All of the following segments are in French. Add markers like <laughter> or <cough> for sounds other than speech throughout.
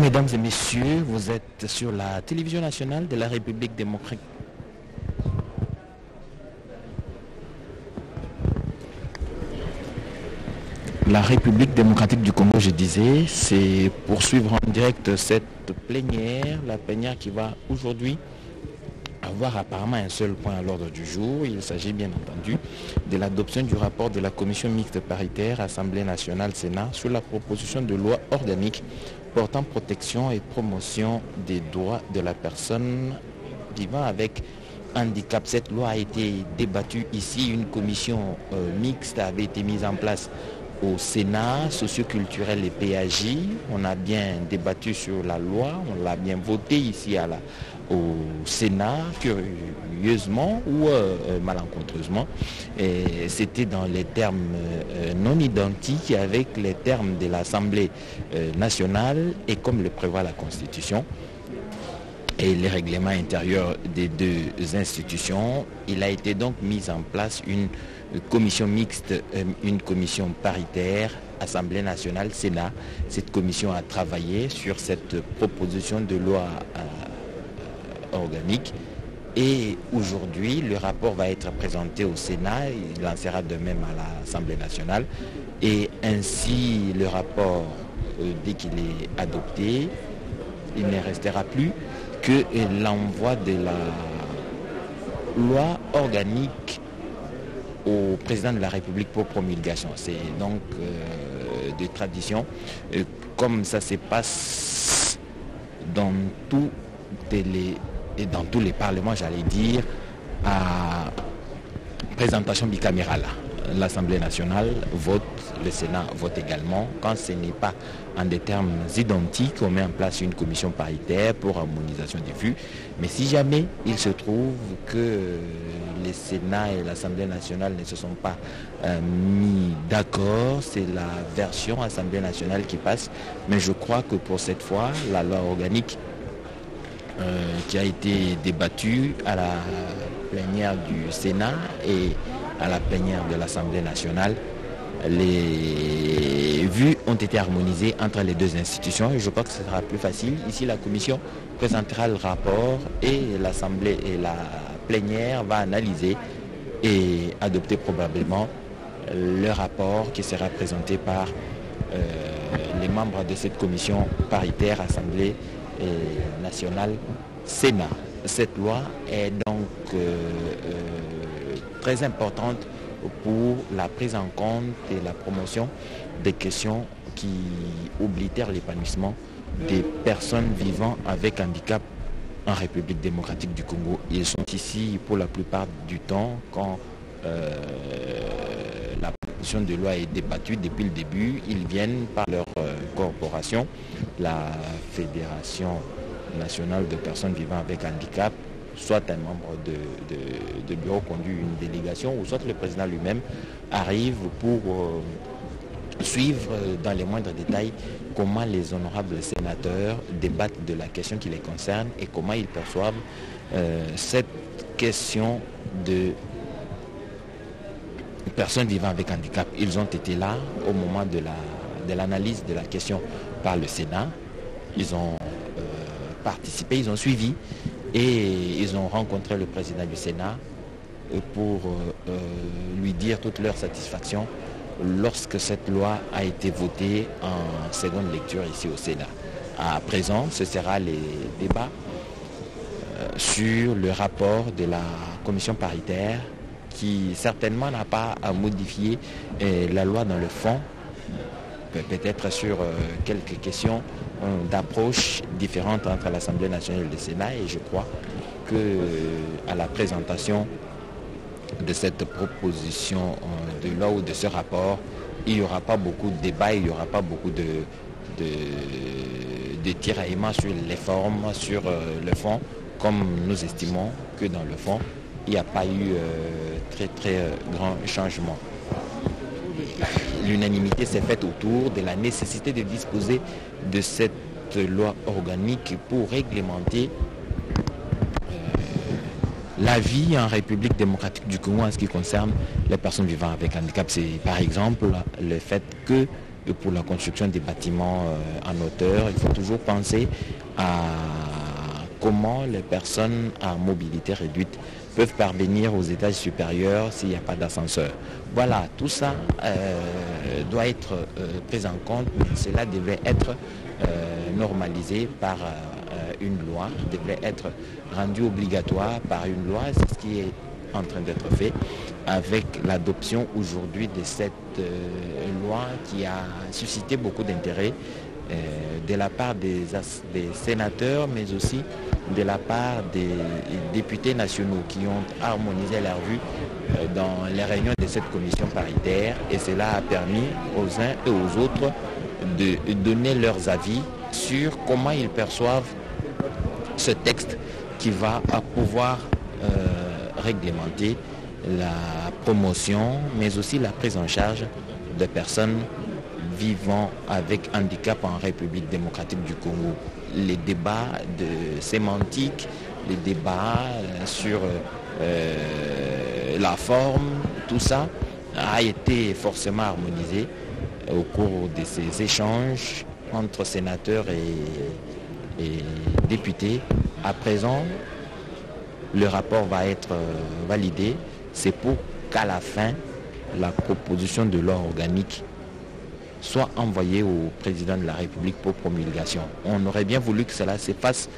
Mesdames et messieurs, vous êtes sur la télévision nationale de la République démocratique. La République démocratique du Congo, je disais, c'est poursuivre en direct cette plénière, la plénière qui va aujourd'hui avoir apparemment un seul point à l'ordre du jour. Il s'agit bien entendu de l'adoption du rapport de la commission mixte paritaire Assemblée nationale Sénat sur la proposition de loi organique portant protection et promotion des droits de la personne vivant avec handicap. Cette loi a été débattue ici. Une commission euh, mixte avait été mise en place au Sénat, socioculturel et PAJ. On a bien débattu sur la loi, on l'a bien voté ici à la, au Sénat, curieusement ou euh, euh, malencontreusement. C'était dans les termes euh, non identiques avec les termes de l'Assemblée nationale et comme le prévoit la Constitution et les règlements intérieurs des deux institutions. Il a été donc mis en place une commission mixte, une commission paritaire, Assemblée nationale, Sénat. Cette commission a travaillé sur cette proposition de loi organique. Et aujourd'hui, le rapport va être présenté au Sénat, il en sera de même à l'Assemblée nationale. Et ainsi, le rapport, euh, dès qu'il est adopté, il ne restera plus que l'envoi de la loi organique au président de la République pour promulgation. C'est donc euh, de tradition. Euh, comme ça se passe dans tous les et dans tous les parlements, j'allais dire, à présentation bicamérale. L'Assemblée nationale vote, le Sénat vote également. Quand ce n'est pas en des termes identiques, on met en place une commission paritaire pour harmonisation des vues. Mais si jamais il se trouve que le Sénat et l'Assemblée nationale ne se sont pas euh, mis d'accord, c'est la version Assemblée nationale qui passe. Mais je crois que pour cette fois, la loi organique euh, qui a été débattu à la plénière du Sénat et à la plénière de l'Assemblée nationale. Les vues ont été harmonisées entre les deux institutions et je crois que ce sera plus facile. Ici, la Commission présentera le rapport et l'Assemblée et la plénière va analyser et adopter probablement le rapport qui sera présenté par euh, les membres de cette commission paritaire Assemblée nationale Sénat. Cette loi est donc euh, euh, très importante pour la prise en compte et la promotion des questions qui oblitèrent l'épanouissement des personnes vivant avec handicap en République démocratique du Congo. Ils sont ici pour la plupart du temps quand euh, de loi est débattue depuis le début. Ils viennent par leur corporation, la Fédération nationale de personnes vivant avec handicap, soit un membre de, bureau conduit une délégation, ou soit le président lui-même arrive pour euh, suivre dans les moindres détails comment les honorables sénateurs débattent de la question qui les concerne et comment ils perçoivent euh, cette question de personnes vivant avec handicap. Ils ont été là au moment de l'analyse de, de la question par le Sénat. Ils ont participé, ils ont suivi et ils ont rencontré le président du Sénat pour euh, euh, lui dire toute leur satisfaction lorsque cette loi a été votée en seconde lecture ici au Sénat. À présent, ce sera les débats euh, sur le rapport de la commission paritaire qui certainement n'a pas à modifier la loi dans le fond, peut-être sur quelques questions d'approche différente entre l'Assemblée nationale et le Sénat et je crois que euh, à la présentation de cette proposition euh, de loi ou de ce rapport, il n'y aura pas beaucoup de débats, il n'y aura pas beaucoup de, de, tiraillements sur les formes, sur euh, le fond, comme nous estimons que dans le fond, il n'y a pas eu très très grand changement l'unanimité s'est faite autour de la nécessité de disposer de cette loi organique pour réglementer euh, la vie en République démocratique du Congo en ce qui concerne les personnes vivant avec handicap. C'est par exemple le fait que pour la construction des bâtiments en hauteur. Il faut toujours penser à comment les personnes à mobilité réduite peuvent parvenir aux étages supérieurs s'il n'y a pas d'ascenseur. Voilà, tout ça doit être pris en compte, mais cela devait être normalisé par une loi, devrait être rendu obligatoire par une loi. C'est ce qui est en train d'être fait avec l'adoption aujourd'hui de cette euh, loi qui a suscité beaucoup d'intérêt euh, de la part des, sénateurs, mais aussi de la part des députés nationaux qui ont harmonisé leur vue euh, dans les réunions de cette commission paritaire. Et cela a permis aux uns et aux autres de donner leurs avis sur comment ils perçoivent ce texte qui va pouvoir euh, réglementer la promotion, mais aussi la prise en charge des personnes vivant avec handicap en République démocratique du Congo. Les débats de sémantique, les débats euh, sur euh, la forme, tout ça a été forcément harmonisé au cours de ces échanges entre sénateurs et, et députés à présent, le rapport va être euh, validé. C'est pour qu'à la fin, la proposition de loi organique soit envoyée au président de la République pour promulgation. On aurait bien voulu que cela se fasse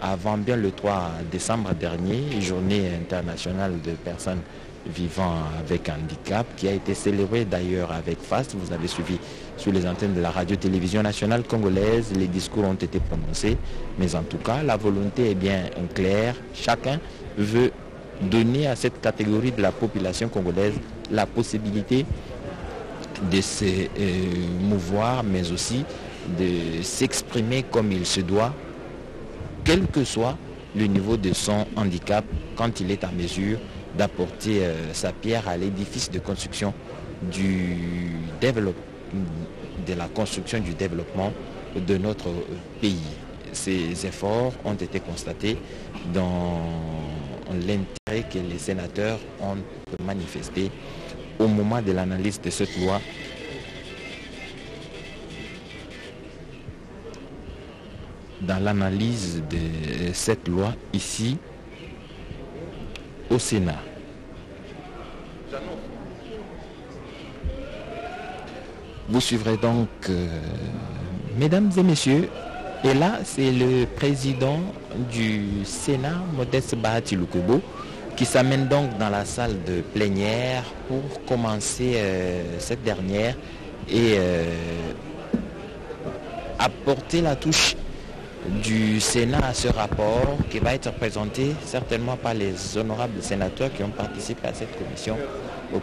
avant bien le 3 décembre dernier, journée internationale de personnes vivant avec handicap, qui a été célébrée d'ailleurs avec FAST. Vous avez suivi sur les antennes de la radio-télévision nationale congolaise. Les discours ont été prononcés, mais en tout cas, la volonté est bien claire. Chacun veut donner à cette catégorie de la population congolaise la possibilité de se euh, mouvoir, mais aussi de s'exprimer comme il se doit, quel que soit le niveau de son handicap, quand il est à mesure d'apporter euh, sa pierre à l'édifice de construction du de la construction du développement de notre pays. Ces efforts ont été constatés dans l'intérêt que les sénateurs ont manifesté au moment de l'analyse de cette loi dans l'analyse de cette loi ici au Sénat. Vous suivrez donc, euh, mesdames et messieurs, et là c'est le président du Sénat, Modeste Bahati Lukubo, qui s'amène donc dans la salle de plénière pour commencer euh, cette dernière et euh, apporter la touche du Sénat à ce rapport qui va être présenté certainement par les honorables sénateurs qui ont participé à cette commission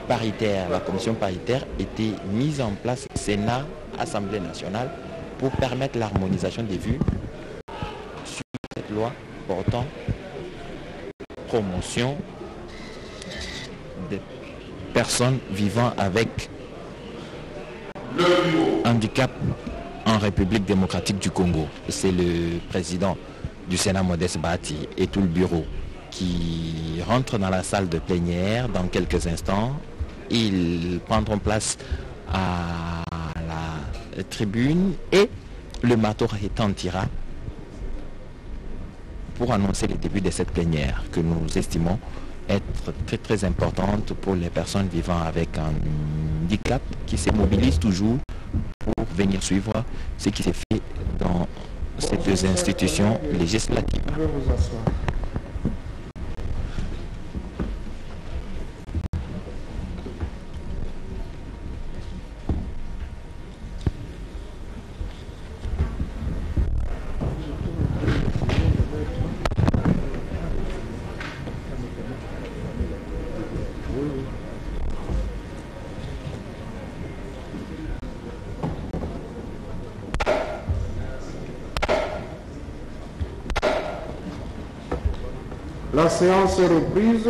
paritaire, la commission paritaire était mise en place Sénat, Assemblée nationale pour permettre l'harmonisation des vues sur cette loi portant promotion des personnes vivant avec handicap en République démocratique du Congo. C'est le président du Sénat Modeste Bati et tout le bureau qui rentrent dans la salle de plénière dans quelques instants. Ils prendront place à la tribune et le marteau retentira pour annoncer le début de cette plénière que nous estimons être très très importante pour les personnes vivant avec un handicap qui se mobilisent toujours pour venir suivre ce qui s'est fait dans ces deux institutions législatives. La séance est reprise.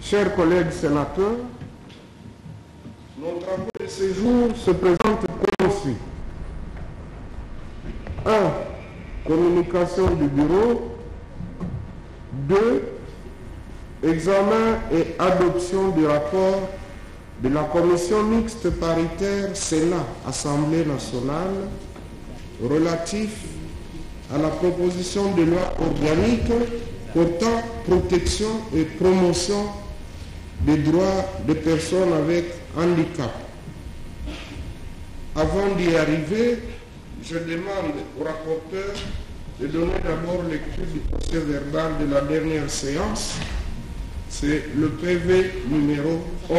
Chers collègues sénateurs, nos travaux de ce jour se présentent comme suit. 1. Communication du bureau. 2. Examen et adoption du rapport de la commission mixte paritaire Sénat-Assemblée nationale relatif à la proposition de loi organique portant protection et promotion des droits des personnes avec handicap. Avant d'y arriver, je demande au rapporteur de donner d'abord lecture du procès verbal de la dernière séance. C'est le PV numéro 11.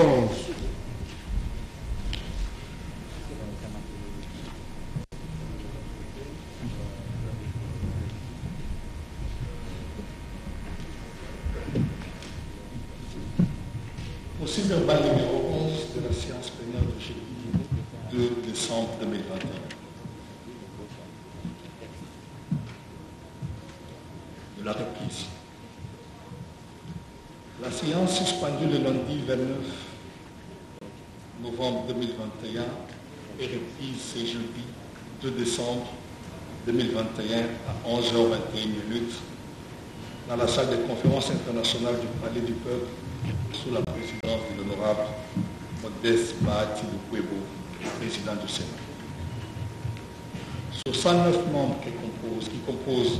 2 décembre 2021 à 11h21 dans la salle de conférence internationale du Palais du Peuple sous la présidence de l'honorable Modeste Bahati Puebo, président du Sénat. Sur 109 membres qui composent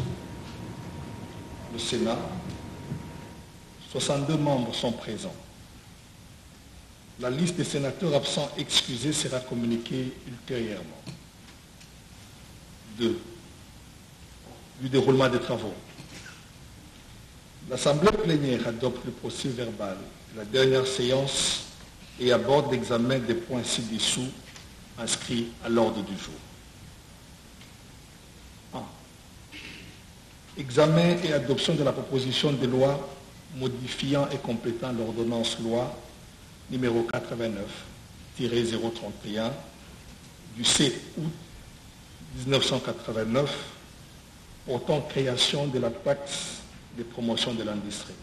le Sénat, 62 membres sont présents. La liste des sénateurs absents excusés sera communiquée ultérieurement. 2. Du déroulement des travaux. L'Assemblée plénière adopte le procès verbal de la dernière séance et aborde l'examen des points ci-dessous inscrits à l'ordre du jour. 1. Examen et adoption de la proposition de loi modifiant et complétant l'ordonnance loi numéro 89-031 du 7 août 1989 portant création de la taxe de promotion de l'industrie.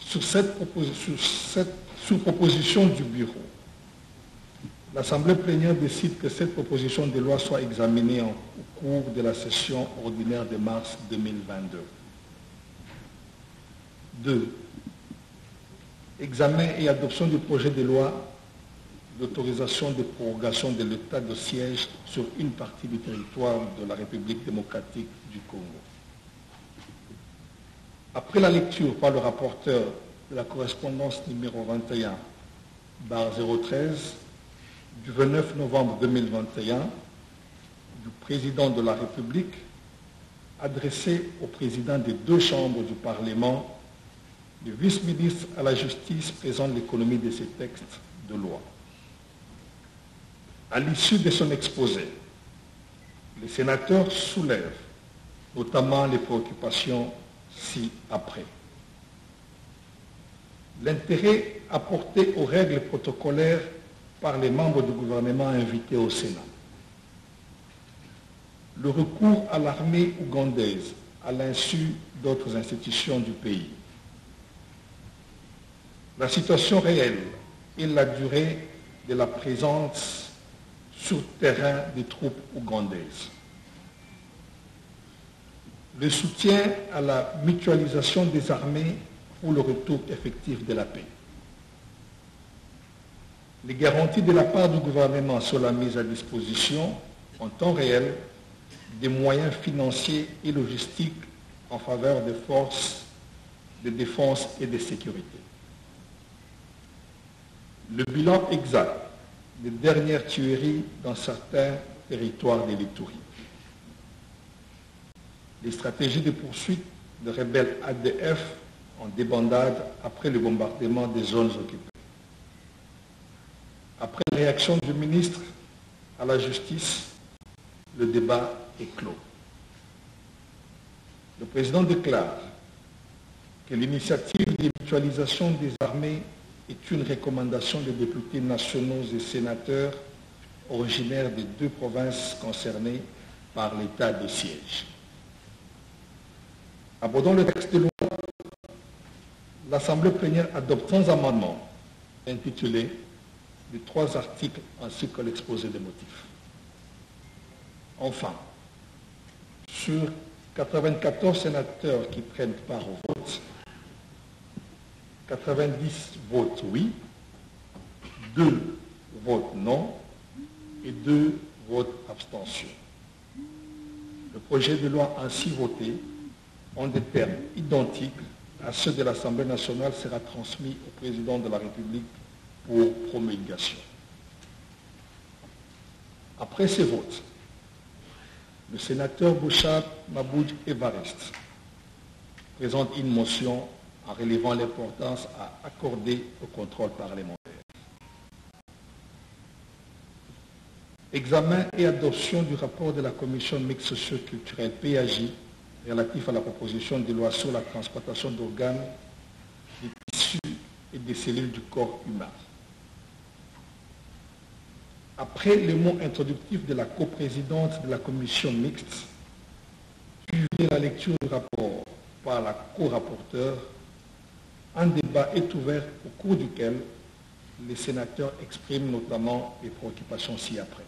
Sur cette, sur cette sous-proposition du bureau, l'Assemblée plénière décide que cette proposition de loi soit examinée au cours de la session ordinaire de mars 2022. 2. Examen et adoption du projet de loi d'autorisation de prorogation de l'état de siège sur une partie du territoire de la République démocratique du Congo. Après la lecture par le rapporteur de la correspondance numéro 21, barre 013, du 29 novembre 2021, du président de la République, adressé au président des deux chambres du Parlement, le vice-ministre à la Justice présente l'économie de ces textes de loi. À l'issue de son exposé, les sénateurs soulèvent notamment les préoccupations ci-après. L'intérêt apporté aux règles protocolaires par les membres du gouvernement invités au Sénat. Le recours à l'armée ougandaise à l'insu d'autres institutions du pays. La situation réelle et la durée de la présence sur terrain des troupes ougandaises. Le soutien à la mutualisation des armées pour le retour effectif de la paix. Les garanties de la part du gouvernement sur la mise à disposition en temps réel des moyens financiers et logistiques en faveur des forces de défense et de sécurité. Le bilan exact des dernières tueries dans certains territoires de l'Itourie. Les stratégies de poursuite de rebelles ADF en débandade après le bombardement des zones occupées. Après la réaction du ministre à la justice, le débat est clos. Le président déclare que l'initiative de mutualisation des armées est une recommandation des députés nationaux et sénateurs originaires des deux provinces concernées par l'état de siège. Abordons le texte de loi. L'Assemblée plénière adopte sans amendement intitulé les trois articles ainsi que l'exposé des motifs. Enfin, sur 94 sénateurs qui prennent part au vote, 90 votent oui deux votes non et deux votes abstention. Le projet de loi ainsi voté, en des termes identiques à ceux de l'Assemblée nationale, sera transmis au président de la République pour promulgation. Après ces votes, le sénateur Bouchard Maboudj Evariste présente une motion en relevant l'importance à accorder au contrôle parlementaire. Examen et adoption du rapport de la commission mixte socio-culturelle PAJ relatif à la proposition de loi sur la transplantation d'organes, des tissus et des cellules du corps humain. Après le mot introductif de la coprésidente de la commission mixte, suivi la lecture du rapport par la co-rapporteure, un débat est ouvert au cours duquel les sénateurs expriment notamment les préoccupations ci-après.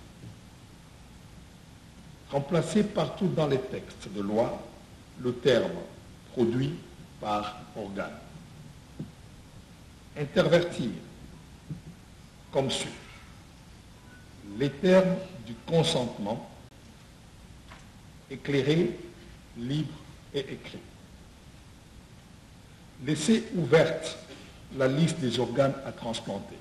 Remplacer partout dans les textes de loi le terme produit par organe. Intervertir comme suit les termes du consentement éclairé, libre et écrit. Laisser ouverte la liste des organes à transplanter.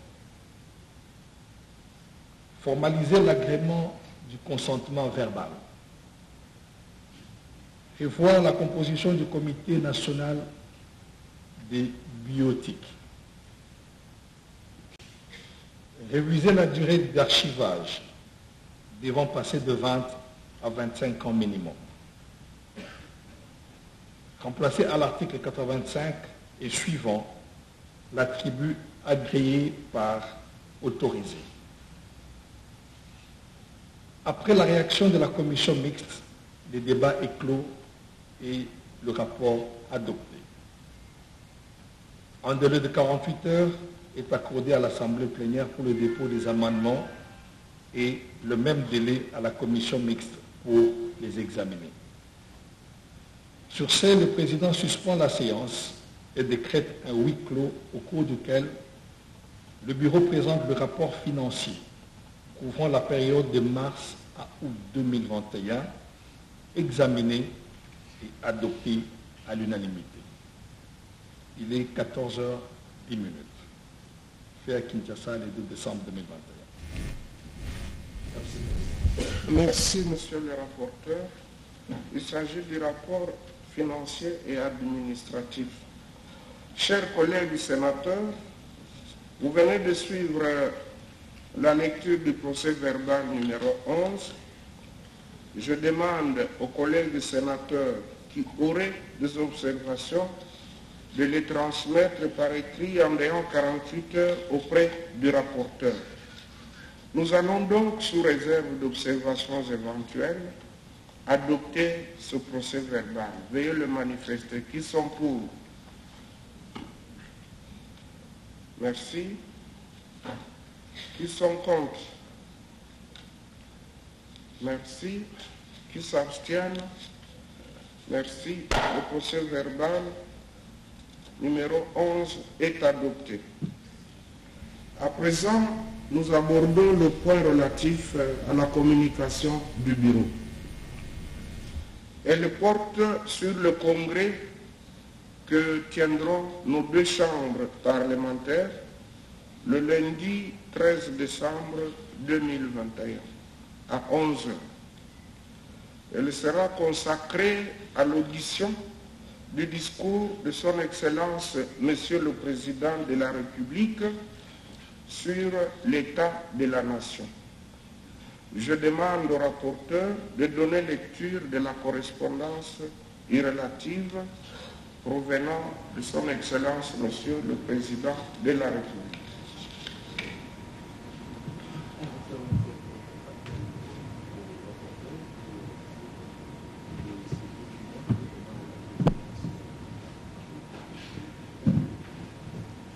Formaliser l'agrément du consentement verbal. Revoir la composition du comité national des biotiques. Réviser la durée d'archivage devant passer de 20 à 25 ans minimum. Remplacer à l'article 85 et suivant l'attribut agréé par autorisé. Après la réaction de la commission mixte, le débat est clos et le rapport adopté. Un délai de 48 heures est accordé à l'Assemblée plénière pour le dépôt des amendements et le même délai à la commission mixte pour les examiner. Sur ce, le président suspend la séance et décrète un huis clos au cours duquel le bureau présente le rapport financier couvrant la période de mars à août 2021, examiné et adopté à l'unanimité. Il est 14h10 fait à Kinshasa le 2 décembre 2021. Merci, monsieur le rapporteur. Il s'agit du rapport financier et administratif. Chers collègues sénateurs, vous venez de suivre la lecture du procès verbal numéro 11. Je demande aux collègues sénateurs qui auraient des observations de les transmettre par écrit en ayant 48 heures auprès du rapporteur. Nous allons donc, sous réserve d'observations éventuelles, adopter ce procès verbal. Veuillez le manifester. Qui sont pour Merci. Qui sont contre? Merci. Qui s'abstiennent? Merci. Le procès verbal numéro 11 est adopté. À présent, nous abordons le point relatif à la communication du bureau. Elle porte sur le congrès que tiendront nos deux chambres parlementaires le lundi 13 décembre 2021 à 11h. Elle sera consacrée à l'audition du discours de son Excellence Monsieur le Président de la République sur l'état de la nation. Je demande au rapporteur de donner lecture de la correspondance irrelative provenant de son Excellence Monsieur le Président de la République.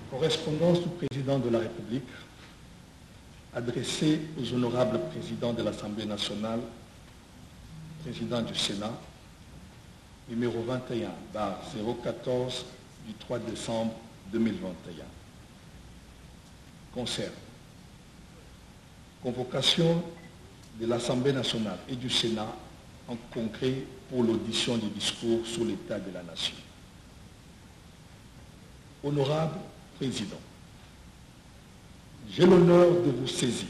Correspondance du Président de la République aux honorables présidents de l'Assemblée nationale, président du Sénat, numéro 21, bar 014 du 3 décembre 2021. Concerne Convocation de l'Assemblée nationale et du Sénat en congrès pour l'audition du discours sur l'état de la nation. Honorable Président, j'ai l'honneur de vous saisir,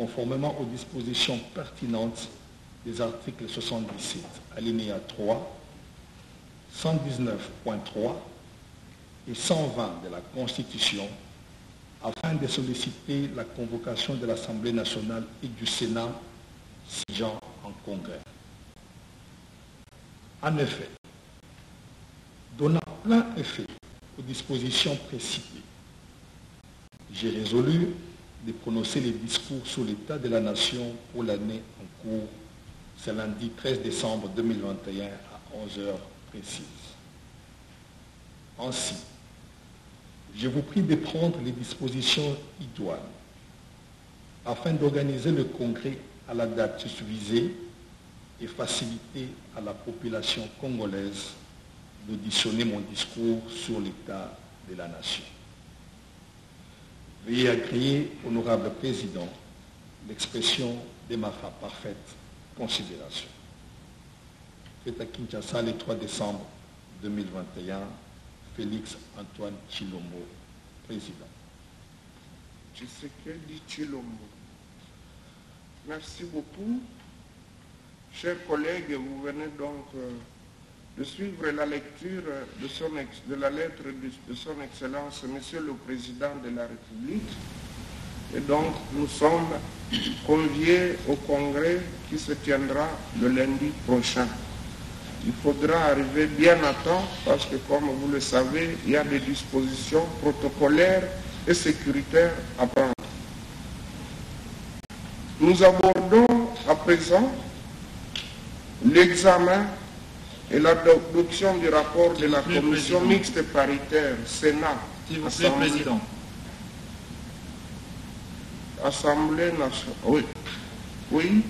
conformément aux dispositions pertinentes des articles 77, alinéa 3, 119.3 et 120 de la Constitution, afin de solliciter la convocation de l'Assemblée nationale et du Sénat siégeant en congrès. En effet, donnant plein effet aux dispositions précitées, j'ai résolu de prononcer les discours sur l'état de la nation pour l'année en cours, ce lundi 13 décembre 2021 à 11 heures précises. Ainsi, je vous prie de prendre les dispositions idoines afin d'organiser le congrès à la date visée et faciliter à la population congolaise d'auditionner mon discours sur l'état de la nation. Veuillez agréer, honorable président, l'expression de ma parfaite considération. Fait à Kinshasa le 3 décembre 2021, Félix Antoine Chilombo, président. Tshisekedi Chilombo. Merci beaucoup. Chers collègues, vous venez donc euh, de suivre la lecture de, son de la lettre de, son Excellence, Monsieur le Président de la République. Et donc, nous sommes conviés au congrès qui se tiendra le lundi prochain. Il faudra arriver bien à temps parce que, comme vous le savez, il y a des dispositions protocolaires et sécuritaires à prendre. Nous abordons à présent l'examen et l'adoption du rapport de la commission mixte paritaire Sénat. Assemblée, Président. Assemblée nationale. Oui. Oui.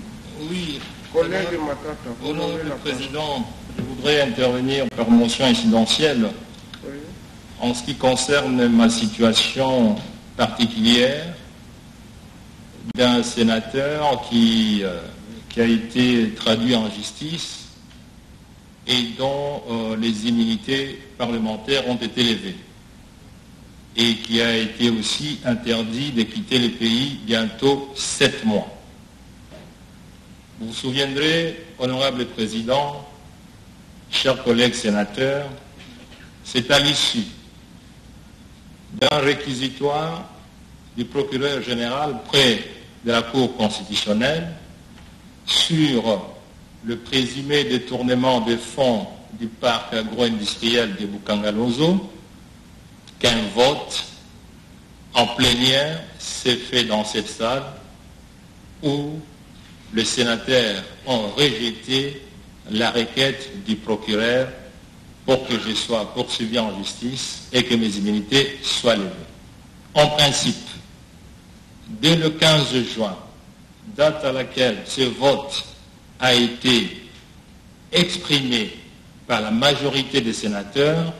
Oui. Collègue Matata. Au nom du Président, je voudrais intervenir par motion incidentielle en ce qui concerne ma situation particulière d'un sénateur qui euh, qui a été traduit en justice et dont euh, les immunités parlementaires ont été levées et qui a été aussi interdit de quitter le pays bientôt sept mois. Vous vous souviendrez, honorable président, chers collègues sénateurs, c'est à l'issue d'un réquisitoire du procureur général près de la Cour constitutionnelle sur le présumé détournement des fonds du parc agro-industriel de Bukangalozo qu'un vote en plénière s'est fait dans cette salle où les sénateurs ont rejeté la requête du procureur pour que je sois poursuivi en justice et que mes immunités soient levées. En principe, dès le 15 juin date à laquelle ce vote a été exprimé par la majorité des sénateurs,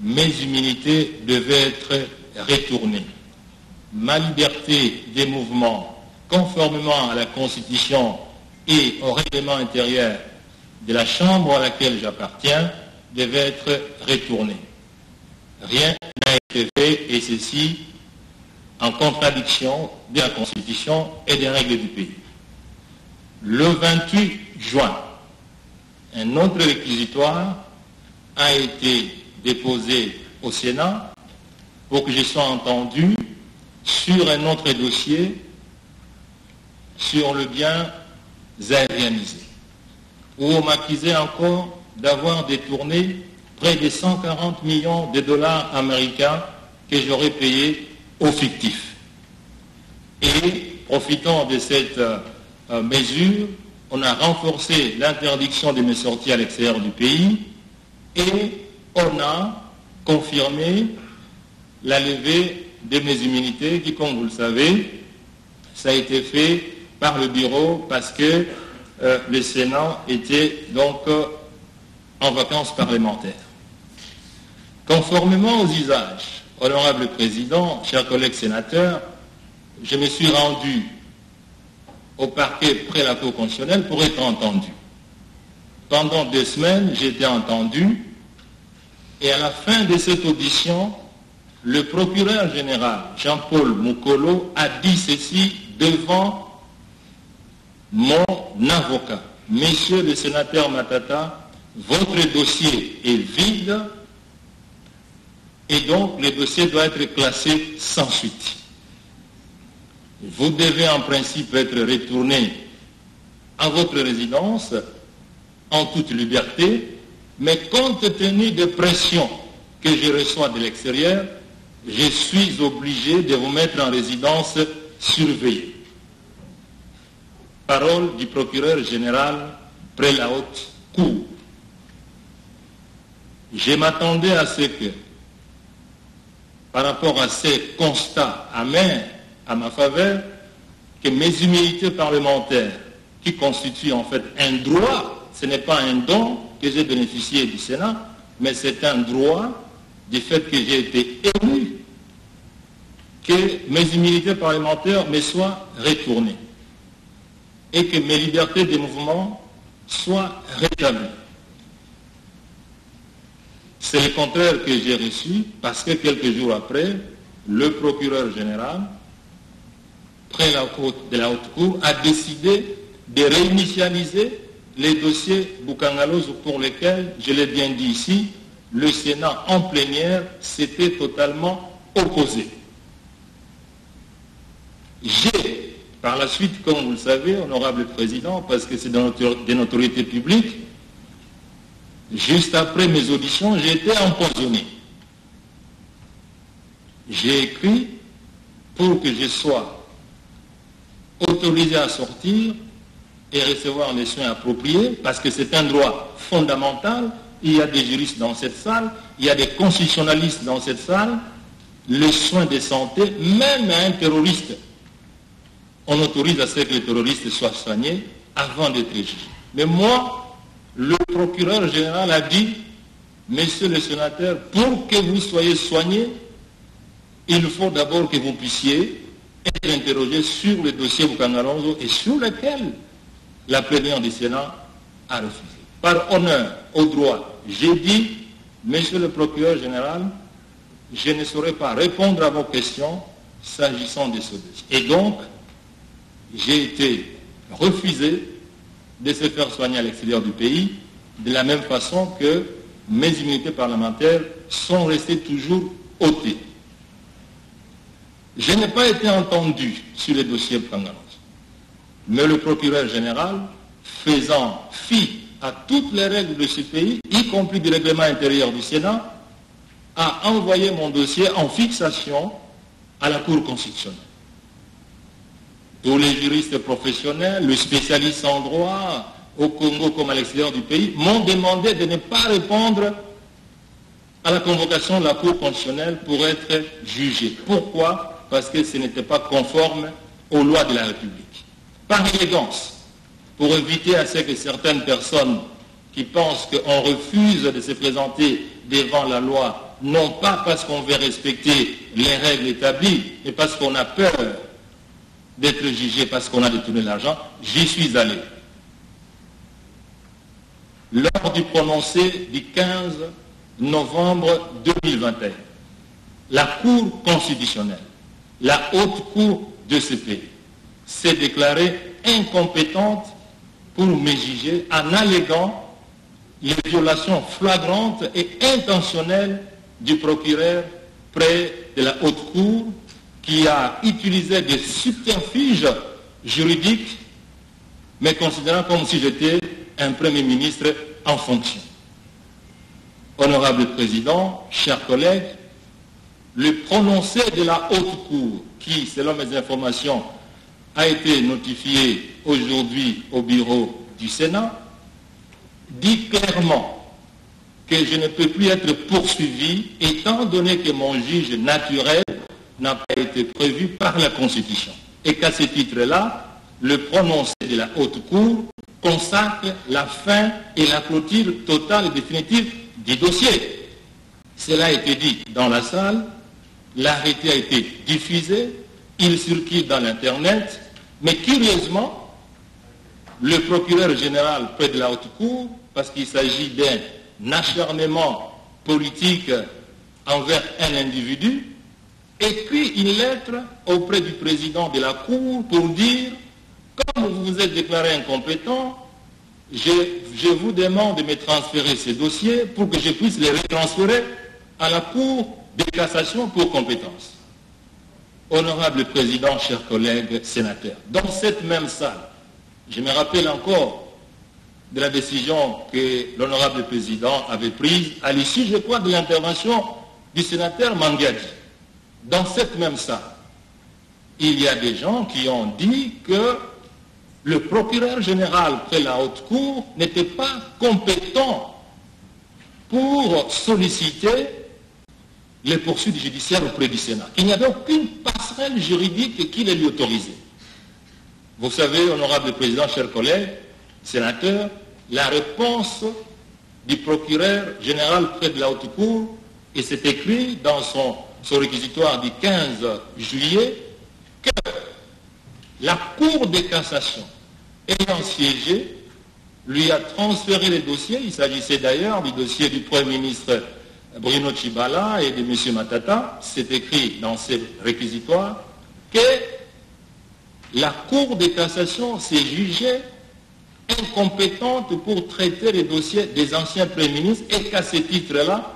mes immunités devaient être retournées. Ma liberté des mouvements, conformément à la Constitution et au règlement intérieur de la Chambre à laquelle j'appartiens, devait être retournée. Rien n'a été fait et ceci en contradiction de la Constitution et des règles du pays. Le 28 juin, un autre réquisitoire a été déposé au Sénat pour que je sois entendu sur un autre dossier sur le bien aérianisé, où on m'accusait encore d'avoir détourné près de 140 millions de dollars américains que j'aurais payés au fictif. Et profitant de cette euh, mesure, on a renforcé l'interdiction de mes sorties à l'extérieur du pays et on a confirmé la levée de mes immunités qui, comme vous le savez, ça a été fait par le bureau parce que euh, le Sénat était donc euh, en vacances parlementaires. Conformément aux usages Honorable Président, chers collègues sénateurs, je me suis rendu au parquet près la Cour constitutionnelle pour être entendu. Pendant deux semaines, j'ai été entendu et à la fin de cette audition, le procureur général Jean-Paul Moukolo a dit ceci devant mon avocat. Monsieur le sénateur Matata, votre dossier est vide et donc le dossier doit être classé sans suite. Vous devez en principe être retourné à votre résidence en toute liberté, mais compte tenu des pressions que je reçois de l'extérieur, je suis obligé de vous mettre en résidence surveillée. Parole du procureur général près la haute cour. Je m'attendais à ce que, par rapport à ces constats amers à ma faveur, que mes humilités parlementaires, qui constituent en fait un droit, ce n'est pas un don que j'ai bénéficié du Sénat, mais c'est un droit du fait que j'ai été élu, que mes immunités parlementaires me soient retournées et que mes libertés de mouvement soient rétablies. C'est le contraire que j'ai reçu parce que quelques jours après, le procureur général, près de la haute cour, a décidé de réinitialiser les dossiers Boukangalos pour lesquels, je l'ai bien dit ici, le Sénat en plénière s'était totalement opposé. J'ai, par la suite, comme vous le savez, honorable président, parce que c'est de notoriété publique, juste après mes auditions, j'ai été empoisonné. J'ai écrit pour que je sois autorisé à sortir et recevoir les soins appropriés, parce que c'est un droit fondamental. Il y a des juristes dans cette salle, il y a des constitutionnalistes dans cette salle. Les soins de santé, même à un terroriste, on autorise à ce que les terroristes soient soignés avant d'être jugés. Mais moi, le procureur général a dit, Monsieur le sénateur, pour que vous soyez soignés, il faut d'abord que vous puissiez être interrogé sur le dossier Bukangalonzo et sur lequel la plénière du Sénat a refusé. Par honneur au droit, j'ai dit, Monsieur le procureur général, je ne saurais pas répondre à vos questions s'agissant de ce dossier. Et donc, j'ai été refusé de se faire soigner à l'extérieur du pays, de la même façon que mes immunités parlementaires sont restées toujours ôtées. Je n'ai pas été entendu sur les dossiers Pranganos. Mais le procureur général, faisant fi à toutes les règles de ce pays, y compris du règlement intérieur du Sénat, a envoyé mon dossier en fixation à la Cour constitutionnelle. Tous les juristes professionnels, les spécialistes en droit, au Congo comme à l'extérieur du pays, m'ont demandé de ne pas répondre à la convocation de la Cour constitutionnelle pour être jugé. Pourquoi? Parce que ce n'était pas conforme aux lois de la République par élégance, pour éviter à ce que certaines personnes qui pensent qu'on refuse de se présenter devant la loi, non pas parce qu'on veut respecter les règles établies, mais parce qu'on a peur d'être jugé parce qu'on a détourné l'argent, j'y suis allé. Lors du prononcé du 15 novembre 2021, la Cour constitutionnelle, la haute cour de ce pays, s'est déclarée incompétente pour me juger en alléguant les violations flagrantes et intentionnelles du procureur près de la haute cour qui a utilisé des subterfuges juridiques, mais considérant comme si j'étais un Premier ministre en fonction. Honorable Président, chers collègues, le prononcé de la haute cour, qui, selon mes informations, a été notifié aujourd'hui au bureau du Sénat, dit clairement que je ne peux plus être poursuivi étant donné que mon juge naturel n'a pas été prévu par la Constitution. Et qu'à ce titre-là, le prononcé de la Haute Cour consacre la fin et la clôture totale et définitive du dossier. Cela a été dit dans la salle, l'arrêté a été diffusé, il circule dans l'Internet, mais curieusement, le procureur général près de la haute cour, parce qu'il s'agit d'un acharnement politique envers un individu, écrit une lettre auprès du président de la Cour pour dire, comme vous vous êtes déclaré incompétent, je, je, vous demande de me transférer ces dossiers pour que je puisse les retransférer à la Cour de cassation pour compétence. Honorable Président, chers collègues sénateurs, dans cette même salle, je me rappelle encore de la décision que l'honorable Président avait prise à l'issue, je crois, de l'intervention du sénateur Mangiadi. Dans cette même salle, il y a des gens qui ont dit que le procureur général près la haute cour n'était pas compétent pour solliciter les poursuites judiciaires auprès du Sénat. Il n'y avait aucune passerelle juridique qui les lui autorisait. Vous savez, honorable président, chers collègues, sénateurs, la réponse du procureur général près de la haute cour, et c'est écrit dans son, son réquisitoire du 15 juillet, que la Cour de cassation ayant siégé lui a transféré les dossiers, il s'agissait d'ailleurs du dossier du Premier ministre Bruno Chibala et de M. Matata, c'est écrit dans ces réquisitoires, que la Cour de cassation s'est jugée incompétente pour traiter les dossiers des anciens premiers ministres et qu'à ce titre-là,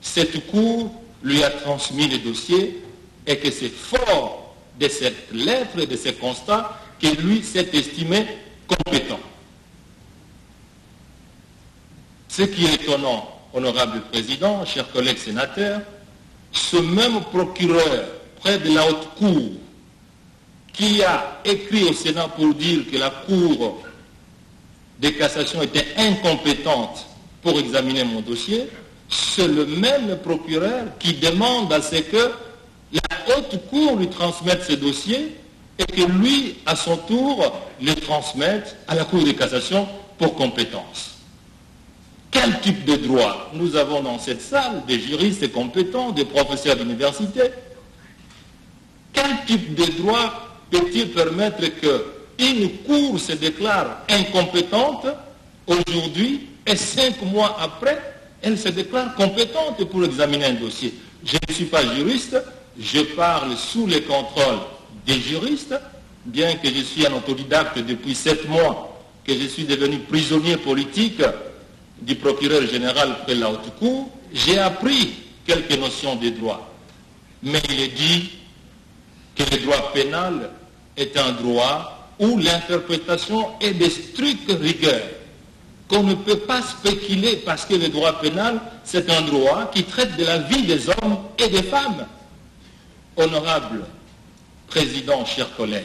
cette Cour lui a transmis les dossiers et que c'est fort de cette lettre et de ces constats que lui s'est estimé compétent. Ce qui est étonnant, honorable président, chers collègues sénateurs, ce même procureur près de la haute cour qui a écrit au Sénat pour dire que la Cour de cassation était incompétente pour examiner mon dossier, c'est le même procureur qui demande à ce que la haute cour lui transmette ses dossiers et que lui, à son tour, les transmette à la Cour de cassation pour compétence. Quel type de droit Nous avons dans cette salle des juristes compétents, des professeurs d'université? Quel type de droit peut-il permettre qu'une Cour se déclare incompétente aujourd'hui et cinq mois après, elle se déclare compétente pour examiner un dossier? Je ne suis pas juriste, je parle sous le contrôle des juristes, bien que je suis un autodidacte depuis sept mois, que je suis devenu prisonnier politique du procureur général de la haute cour, j'ai appris quelques notions des droits. Mais il est dit que le droit pénal est un droit où l'interprétation est de stricte rigueur, qu'on ne peut pas spéculer parce que le droit pénal, c'est un droit qui traite de la vie des hommes et des femmes. Honorable Président, chers collègues,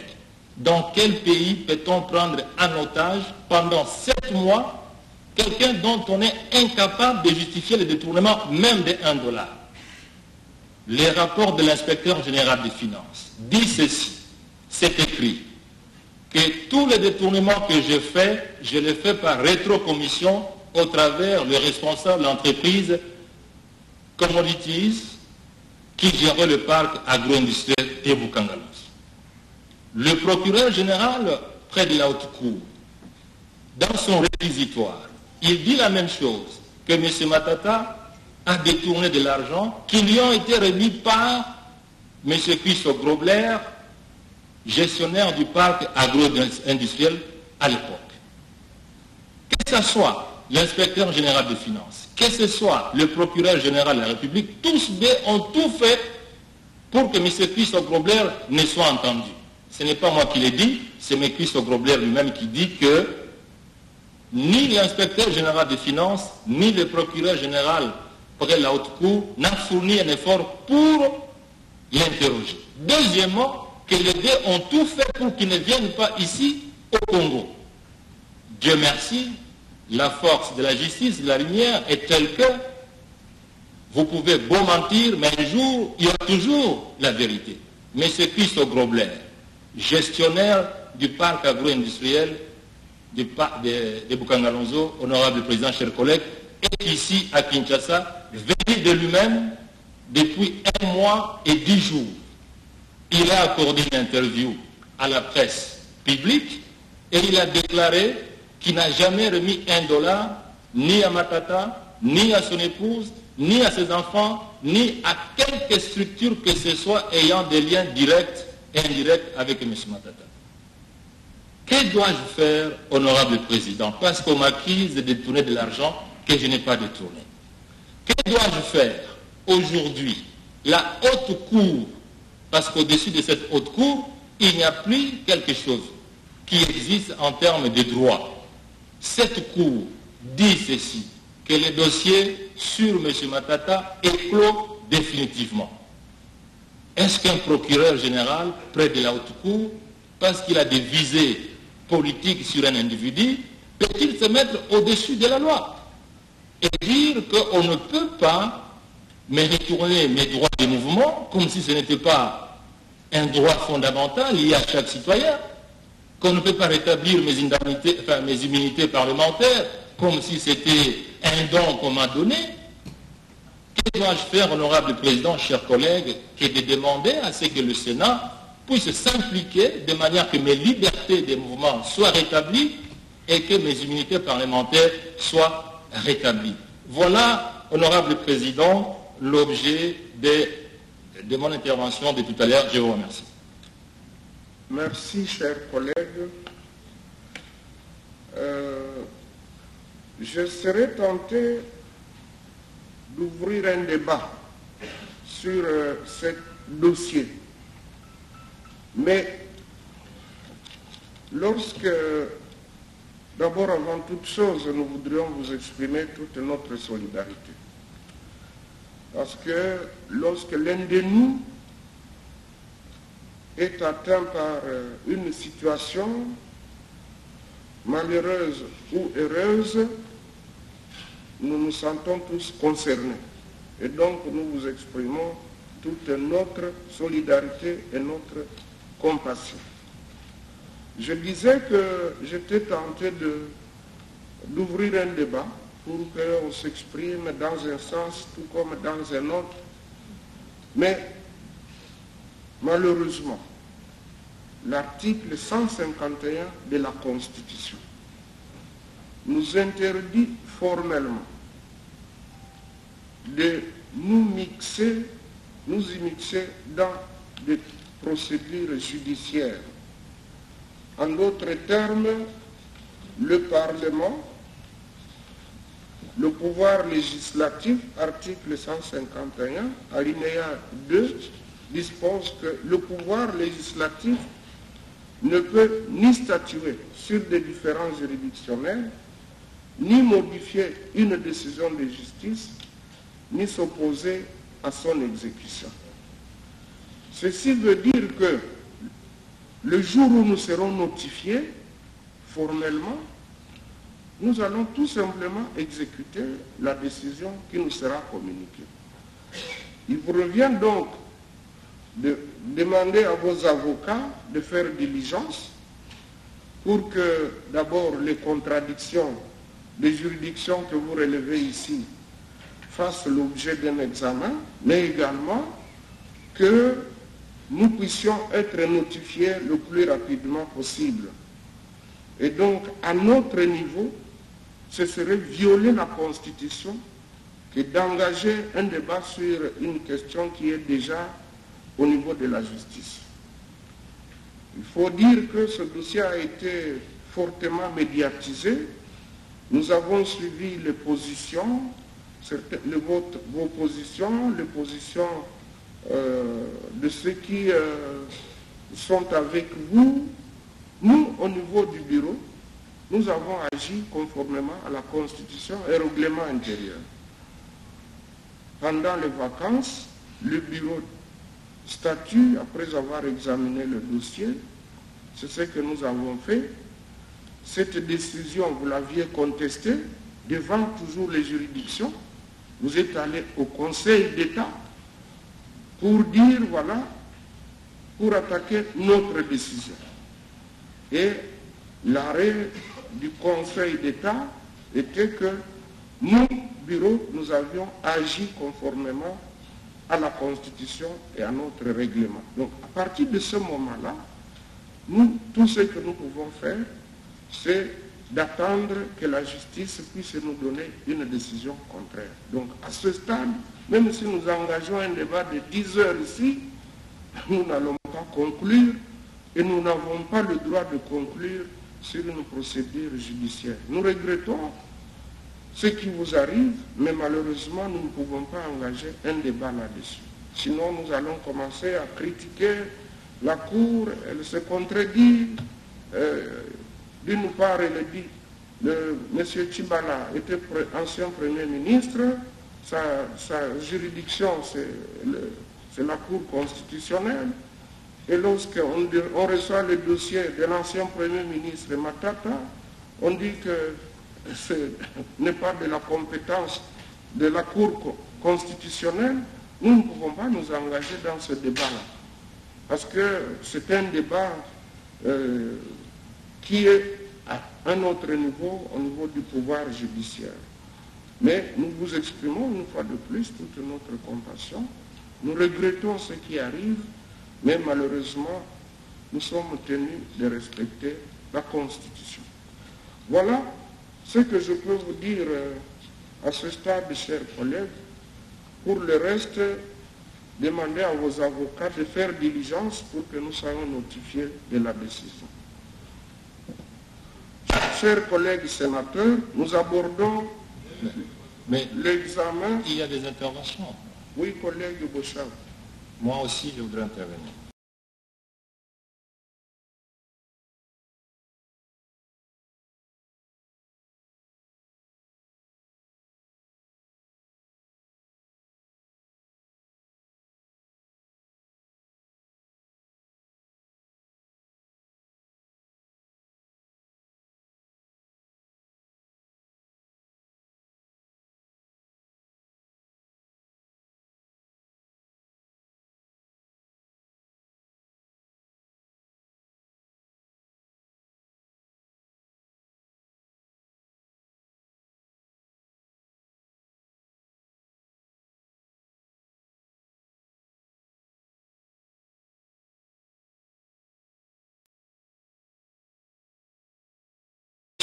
dans quel pays peut-on prendre en otage pendant sept mois quelqu'un dont on est incapable de justifier le détournement même de 1 dollar Les rapports de l'inspecteur général des finances disent ceci c'est écrit que tous les détournements que je fais, je les fais par rétrocommission au travers le responsable de l'entreprise Commodities qui gérait le parc agro-industriel et Bukangalos. Le procureur général, près de la haute cour, dans son réquisitoire, il dit la même chose, que M. Matata a détourné de l'argent qui lui ont été remis par M. Christophe Grobler gestionnaire du parc agro-industriel à l'époque. Que ce soit l'inspecteur général des finances, que ce soit le procureur général de la République, tous deux ont tout fait pour que M. Christophe Grobler ne soit entendu. Ce n'est pas moi qui l'ai dit, c'est M. Christophe Grobler lui-même qui dit que ni l'inspecteur général des finances, ni le procureur général près la haute cour n'a fourni un effort pour l'interroger. Deuxièmement, que les deux ont tout fait pour qu'ils ne viennent pas ici au Congo. Dieu merci, la force de la justice, de la lumière est telle que vous pouvez beau mentir, mais un jour, il y aura toujours la vérité. Mais c'est Christo Grobler, gestionnaire du parc agro-industriel de, de, Bukangalonzo, honorable président, chers collègues, est ici à Kinshasa, venu de lui-même depuis un mois et dix jours il a accordé une interview à la presse publique et il a déclaré qu'il n'a jamais remis un dollar ni à Matata, ni à son épouse, ni à ses enfants, ni à quelque structure que ce soit ayant des liens directs et indirects avec M. Matata. Que dois-je faire, honorable président, parce qu'on m'accuse de détourner de l'argent que je n'ai pas détourné Que dois-je faire aujourd'hui? La haute cour, parce qu'au-dessus de cette haute cour, il n'y a plus quelque chose qui existe en termes de droit. Cette cour dit ceci, que le dossier sur M. Matata est clos définitivement. Est-ce qu'un procureur général près de la haute cour, parce qu'il a des visées politiques sur un individu, peut-il se mettre au-dessus de la loi et dire qu'on ne peut pas me retourner mes droits de mouvement comme si ce n'était pas un droit fondamental lié à chaque citoyen, qu'on ne peut pas rétablir mes, indemnités, enfin, mes immunités parlementaires comme si c'était un don qu'on m'a donné? Que dois-je faire, honorable président, chers collègues, que de demander à ce que le Sénat puisse s'impliquer de manière que mes libertés de mouvement soient rétablies et que mes immunités parlementaires soient rétablies. Voilà, honorable président, l'objet de, mon intervention de tout à l'heure. Je vous remercie. Merci, chers collègues. Euh, je serais tenté d'ouvrir un débat sur euh, ce dossier. Mais lorsque, d'abord avant toute chose, nous voudrions vous exprimer toute notre solidarité. Parce que lorsque l'un de nous est atteint par euh, une situation malheureuse ou heureuse, nous nous sentons tous concernés. Et donc nous vous exprimons toute notre solidarité et notre compassion. Je disais que j'étais tenté d'ouvrir un débat pour qu'on s'exprime dans un sens tout comme dans un autre. Mais malheureusement, l'article 151 de la Constitution nous interdit formellement de nous mixer, nous mixer dans des procédures judiciaires. En d'autres termes, le Parlement, le pouvoir législatif, article 151, alinéa 2, dispose que le pouvoir législatif ne peut ni statuer sur des différents juridictionnels, ni modifier une décision de justice, ni s'opposer à son exécution. Ceci veut dire que le jour où nous serons notifiés formellement, nous allons tout simplement exécuter la décision qui nous sera communiquée. Il vous revient donc de demander à vos avocats de faire diligence pour que d'abord les contradictions des juridictions que vous relevez ici fassent l'objet d'un examen, mais également que nous puissions être notifiés le plus rapidement possible. Et donc, à notre niveau, ce serait violer la Constitution que d'engager un débat sur une question qui est déjà au niveau de la justice. Il faut dire que ce dossier a été fortement médiatisé nous avons suivi les positions, vos positions, les positions de ceux qui euh, sont avec vous. Nous, au niveau du bureau, nous avons agi conformément à la Constitution et au règlement intérieur. Pendant les vacances, le bureau statut, après avoir examiné le dossier, c'est ce que nous avons fait, cette décision, vous l'aviez contestée devant toujours les juridictions. Vous êtes allé au Conseil d'État pour dire, voilà, pour attaquer notre décision. Et l'arrêt du Conseil d'État était que nous, bureau, nous avions agi conformément à la Constitution et à notre règlement. Donc à partir de ce moment-là, nous, tout ce que nous pouvons faire, c'est d'attendre que la justice puisse nous donner une décision contraire. Donc à ce stade, même si nous engageons un débat de 10 heures ici, nous n'allons pas conclure et nous n'avons pas le droit de conclure sur une procédure judiciaire. Nous regrettons ce qui vous arrive, mais malheureusement, nous ne pouvons pas engager un débat là-dessus. Sinon, nous allons commencer à critiquer la Cour, elle se contredit. Euh, d'une part, elle dit, le, M. Chibala était ancien Premier ministre, sa, juridiction, c'est la Cour constitutionnelle. Et lorsqu'on on reçoit le dossier de l'ancien Premier ministre Matata, on dit que ce <laughs> n'est pas de la compétence de la Cour constitutionnelle, nous ne pouvons pas nous engager dans ce débat-là. Parce que c'est un débat euh, qui est à un autre niveau, au niveau du pouvoir judiciaire. Mais nous vous exprimons une fois de plus toute notre compassion. Nous regrettons ce qui arrive, mais malheureusement, nous sommes tenus de respecter la Constitution. Voilà ce que je peux vous dire euh, à ce stade, chers collègues. Pour le reste, demandez à vos avocats de faire diligence pour que nous soyons notifiés de la décision. Chers collègues sénateurs, nous abordons l'examen. Il y a des interventions. Oui, collègue Bouchard. Moi aussi, je voudrais intervenir.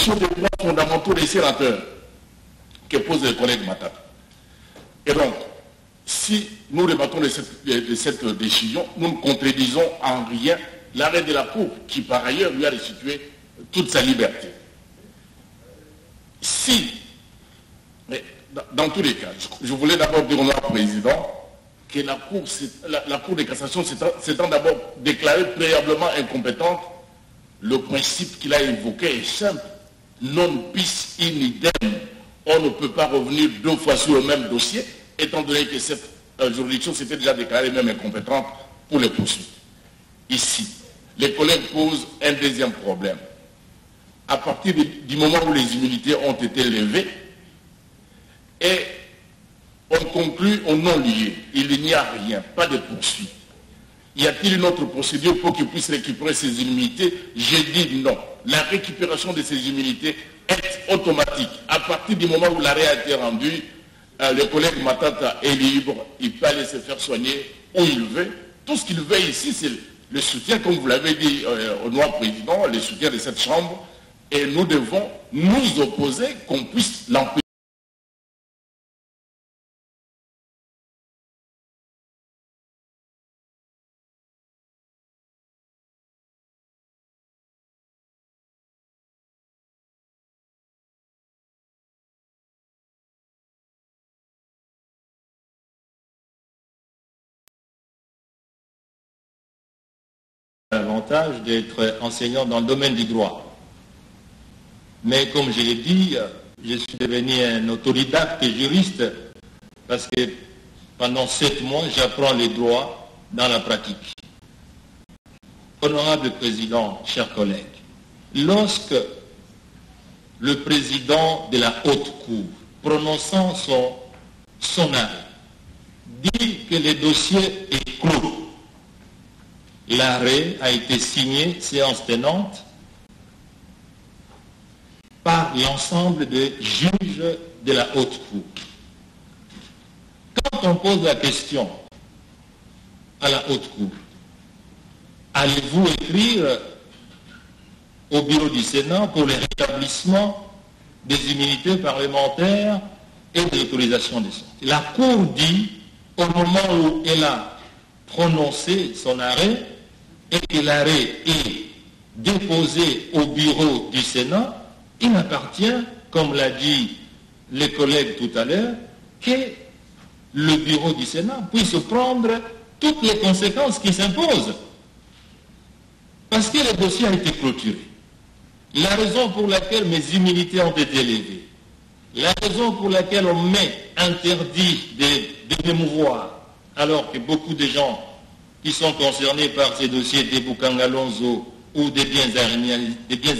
Sont des droits fondamentaux des sénateurs que pose le collègue Matat. Et donc, si nous débattons de cette, décision, nous ne contredisons en rien l'arrêt de la Cour, qui par ailleurs lui a restitué toute sa liberté. Si, dans, tous les cas, je, voulais d'abord dire au président que la Cour, la Cour de cassation s'étant d'abord déclarée préalablement incompétente, le principe qu'il a évoqué est simple non bis in idem. On ne peut pas revenir deux fois sur le même dossier, étant donné que cette euh, juridiction s'était déjà déclarée même incompétente pour les poursuites. Ici, les collègues posent un deuxième problème. À partir du moment où les immunités ont été levées, et on conclut au non-lié, il n'y a rien, pas de poursuite. Y a-t-il une autre procédure pour qu'il puisse récupérer ses immunités? J'ai dit non. La récupération de ses immunités est automatique. À partir du moment où l'arrêt a été rendu, euh, le collègue Matata est libre, il peut aller se faire soigner où il veut. Tout ce qu'il veut ici, c'est le soutien, comme vous l'avez dit euh, au noir président, le soutien de cette Chambre. Et nous devons nous opposer qu'on puisse l'empêcher. D'être enseignant dans le domaine du droit. Mais comme je l'ai dit, je suis devenu un autodidacte juriste parce que pendant sept mois, j'apprends les droits dans la pratique. Honorable Président, chers collègues, lorsque le président de la Haute Cour, prononçant son, son arrêt, dit que le dossier est clos, L'arrêt a été signé, séance tenante, par l'ensemble des juges de la haute cour. Quand on pose la question à la haute cour. Allez-vous écrire au bureau du Sénat pour le rétablissement des immunités parlementaires et de l'autorisation des sorties La Cour dit, au moment où elle a prononcé son arrêt, et l'arrêt est déposé au bureau du Sénat, il appartient, comme l'a dit les collègues tout à l'heure, que le bureau du Sénat puisse prendre toutes les conséquences qui s'imposent. Parce que le dossier a été clôturé. La raison pour laquelle mes immunités ont été levées, la raison pour laquelle on m'est interdit de, de m'émouvoir, alors que beaucoup de gens qui sont concernés par ces dossiers des Bukangalonzo ou des biens, des biens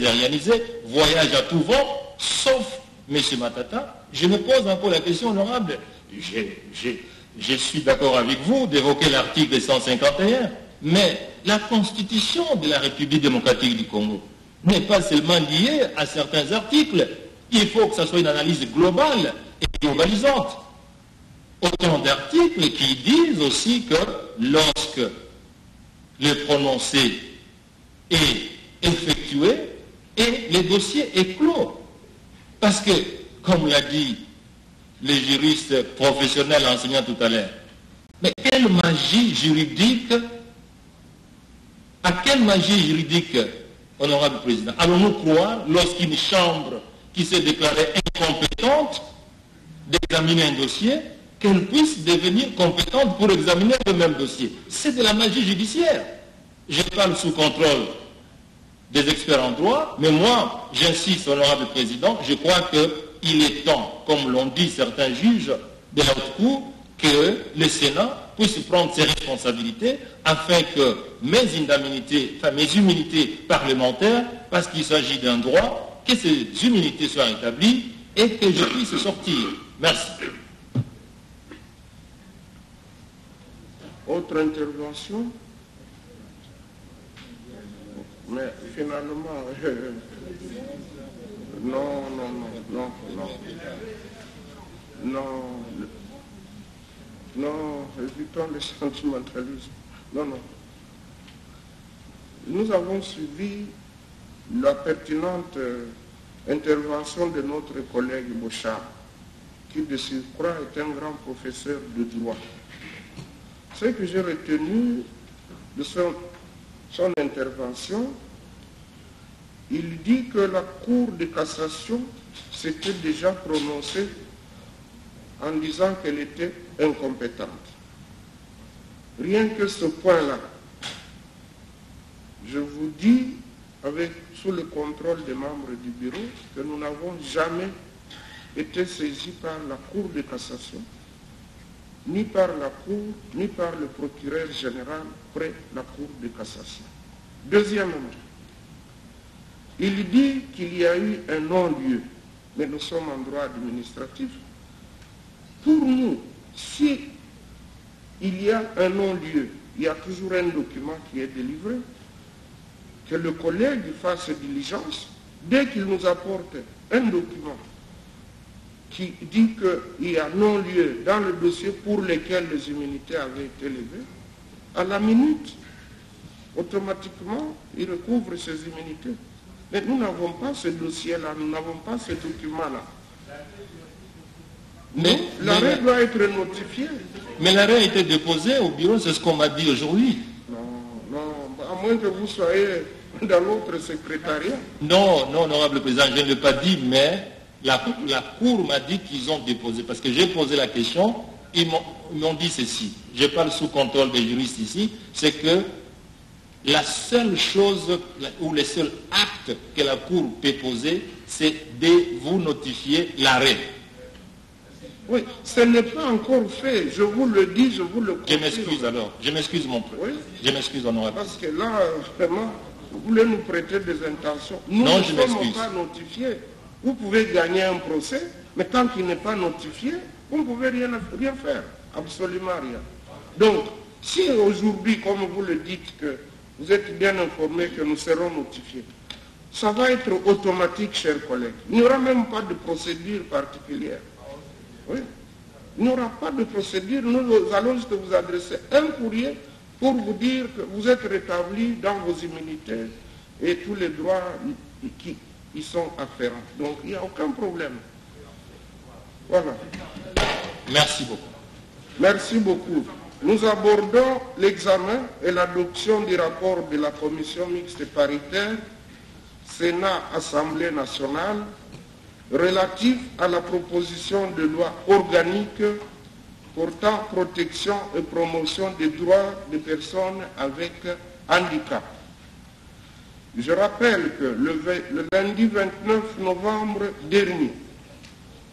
voyagent à tout vent, sauf M. Matata. Je me pose encore la question honorable. je suis d'accord avec vous d'évoquer l'article 151, mais la constitution de la République démocratique du Congo n'est pas seulement liée à certains articles. Il faut que ce soit une analyse globale et globalisante. Autant d'articles qui disent aussi que lorsque le prononcé est effectué et le dossier est clos. Parce que, comme l'a dit les juristes professionnels enseignants tout à l'heure, mais quelle magie juridique, à quelle magie juridique, honorable président, allons-nous croire lorsqu'une chambre qui s'est déclarée incompétente d'examiner un dossier qu'elle puisse devenir compétente pour examiner le même dossier. C'est de la magie judiciaire. Je parle sous contrôle des experts en droit, mais moi, j'insiste, honorable président, je crois qu'il est temps, comme l'ont dit certains juges de la haute cour, que le Sénat puisse prendre ses responsabilités afin que mes indemnités, enfin mes immunités parlementaires, parce qu'il s'agit d'un droit, que ces immunités soient rétablies et que je puisse sortir. Merci. Autre intervention? Mais finalement, non, non, non, non, non. Non, non, évitons le sentimentalisme. Non, non. Nous avons suivi la pertinente euh, intervention de notre collègue Bouchard, qui de surcroît est un grand professeur de droit. Ce que j'ai retenu de son, intervention, il dit que la Cour de cassation s'était déjà prononcée en disant qu'elle était incompétente. Rien que ce point-là, je vous dis, avec, sous le contrôle des membres du bureau, que nous n'avons jamais été saisis par la Cour de cassation ni par la Cour, ni par le procureur général près la Cour de cassation. Deuxièmement, il dit qu'il y a eu un non-lieu, mais nous sommes en droit administratif. Pour nous, si il y a un non-lieu, il y a toujours un document qui est délivré, que le collègue fasse diligence, dès qu'il nous apporte un document qui dit qu'il y a non-lieu dans le dossier pour lequel les immunités avaient été levées, à la minute, automatiquement, il recouvre ses immunités. Mais nous n'avons pas ce dossier-là, nous n'avons pas ce document-là. Mais l'arrêt doit être notifié. Mais l'arrêt a été déposé au bureau, c'est ce qu'on m'a dit aujourd'hui. Non, non, à moins que vous soyez dans l'autre secrétariat. Non, non, honorable président, je ne l'ai pas dit, mais la, Cour m'a dit qu'ils ont déposé, parce que j'ai posé la question, ils m'ont dit ceci, je parle sous contrôle des juristes ici, c'est que la seule chose ou le seul acte que la Cour peut poser, c'est de vous notifier l'arrêt. Oui, ce n'est pas encore fait, je vous le dis, je vous le confirme. Je m'excuse alors, je m'excuse mon frère. Oui. Je m'excuse honorable. Parce que là, vraiment, vous voulez nous prêter des intentions. Nous non, ne je sommes pas notifiés. Vous pouvez gagner un procès, mais tant qu'il n'est pas notifié, vous ne pouvez rien, faire, absolument rien. Donc, si aujourd'hui, comme vous le dites, que vous êtes bien informés que nous serons notifiés, ça va être automatique, chers collègues. Il n'y aura même pas de procédure particulière. Oui. Il n'y aura pas de procédure. Nous allons juste vous adresser un courrier pour vous dire que vous êtes rétablis dans vos immunités et tous les droits qui y sont afférents. Donc il n'y a aucun problème. Voilà. Merci beaucoup. Merci beaucoup. Nous abordons l'examen et l'adoption du rapport de la commission mixte paritaire Sénat-Assemblée nationale relatif à la proposition de loi organique portant protection et promotion des droits des personnes avec handicap. Je rappelle que le, lundi 29 novembre dernier,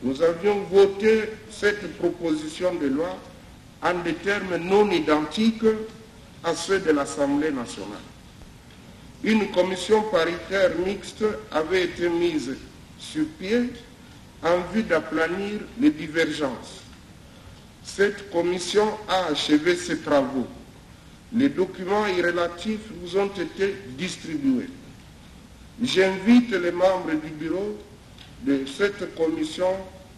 nous avions voté cette proposition de loi en des termes non identiques à ceux de l'Assemblée nationale. Une commission paritaire mixte avait été mise sur pied en vue d'aplanir les divergences. Cette commission a achevé ses travaux. Les documents y vous ont été distribués. J'invite les membres du bureau de cette commission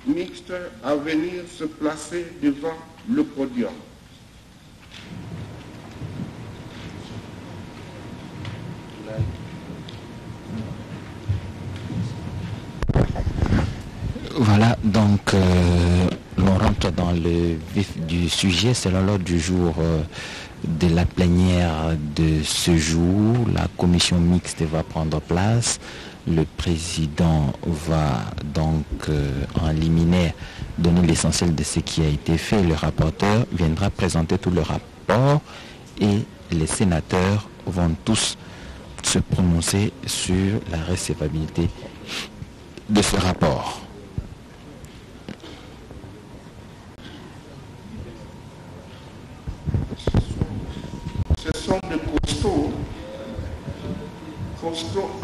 mixte à venir se placer devant le podium. Voilà, donc euh, l'on rentre dans le vif du sujet. C'est l'ordre du jour euh, de la plénière de ce jour. La commission mixte va prendre place. Le président va donc euh, en liminaire donner l'essentiel de ce qui a été fait. Le rapporteur viendra présenter tout le rapport et les sénateurs vont tous se prononcer sur la recevabilité de ce rapport.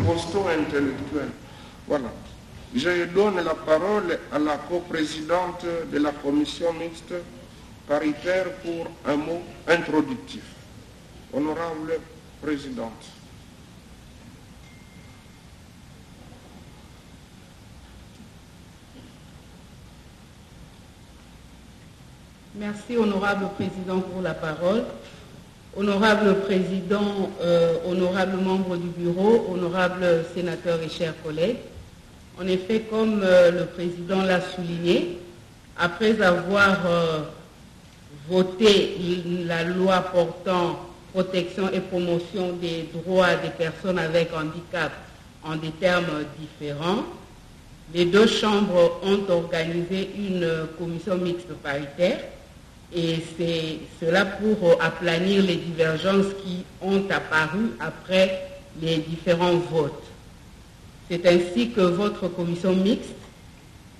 Costaud, intellectuel. Voilà. Je donne la parole à la coprésidente de la commission mixte paritaire pour un mot introductif. Honorable présidente. Merci, honorable président, pour la parole. Honorable Président, euh, honorable membre du bureau, honorable sénateur et chers collègues, en effet, comme euh, le Président l'a souligné, après avoir euh, voté la loi portant protection et promotion des droits des personnes avec handicap en des termes différents, les deux chambres ont organisé une commission mixte paritaire et c'est cela pour euh, aplanir les divergences qui ont apparu après les différents votes. C'est ainsi que votre commission mixte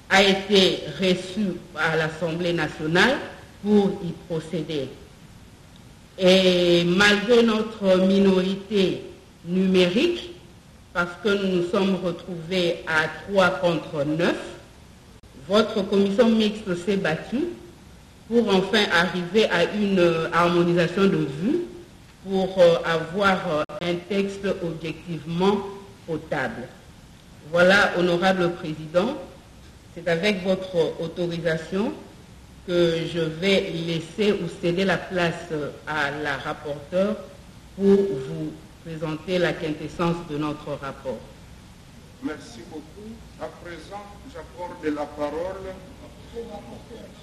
a été reçue à l'Assemblée nationale pour y procéder. Et malgré notre minorité numérique, parce que nous nous sommes retrouvés à 3 contre 9, votre commission mixte s'est battue pour enfin arriver à une euh, harmonisation de vue, pour euh, avoir euh, un texte objectivement potable. Voilà, honorable président, c'est avec votre autorisation que je vais laisser ou céder la place à la rapporteure pour vous présenter la quintessence de notre rapport. Merci beaucoup. À présent, j'accorde la parole au rapporteur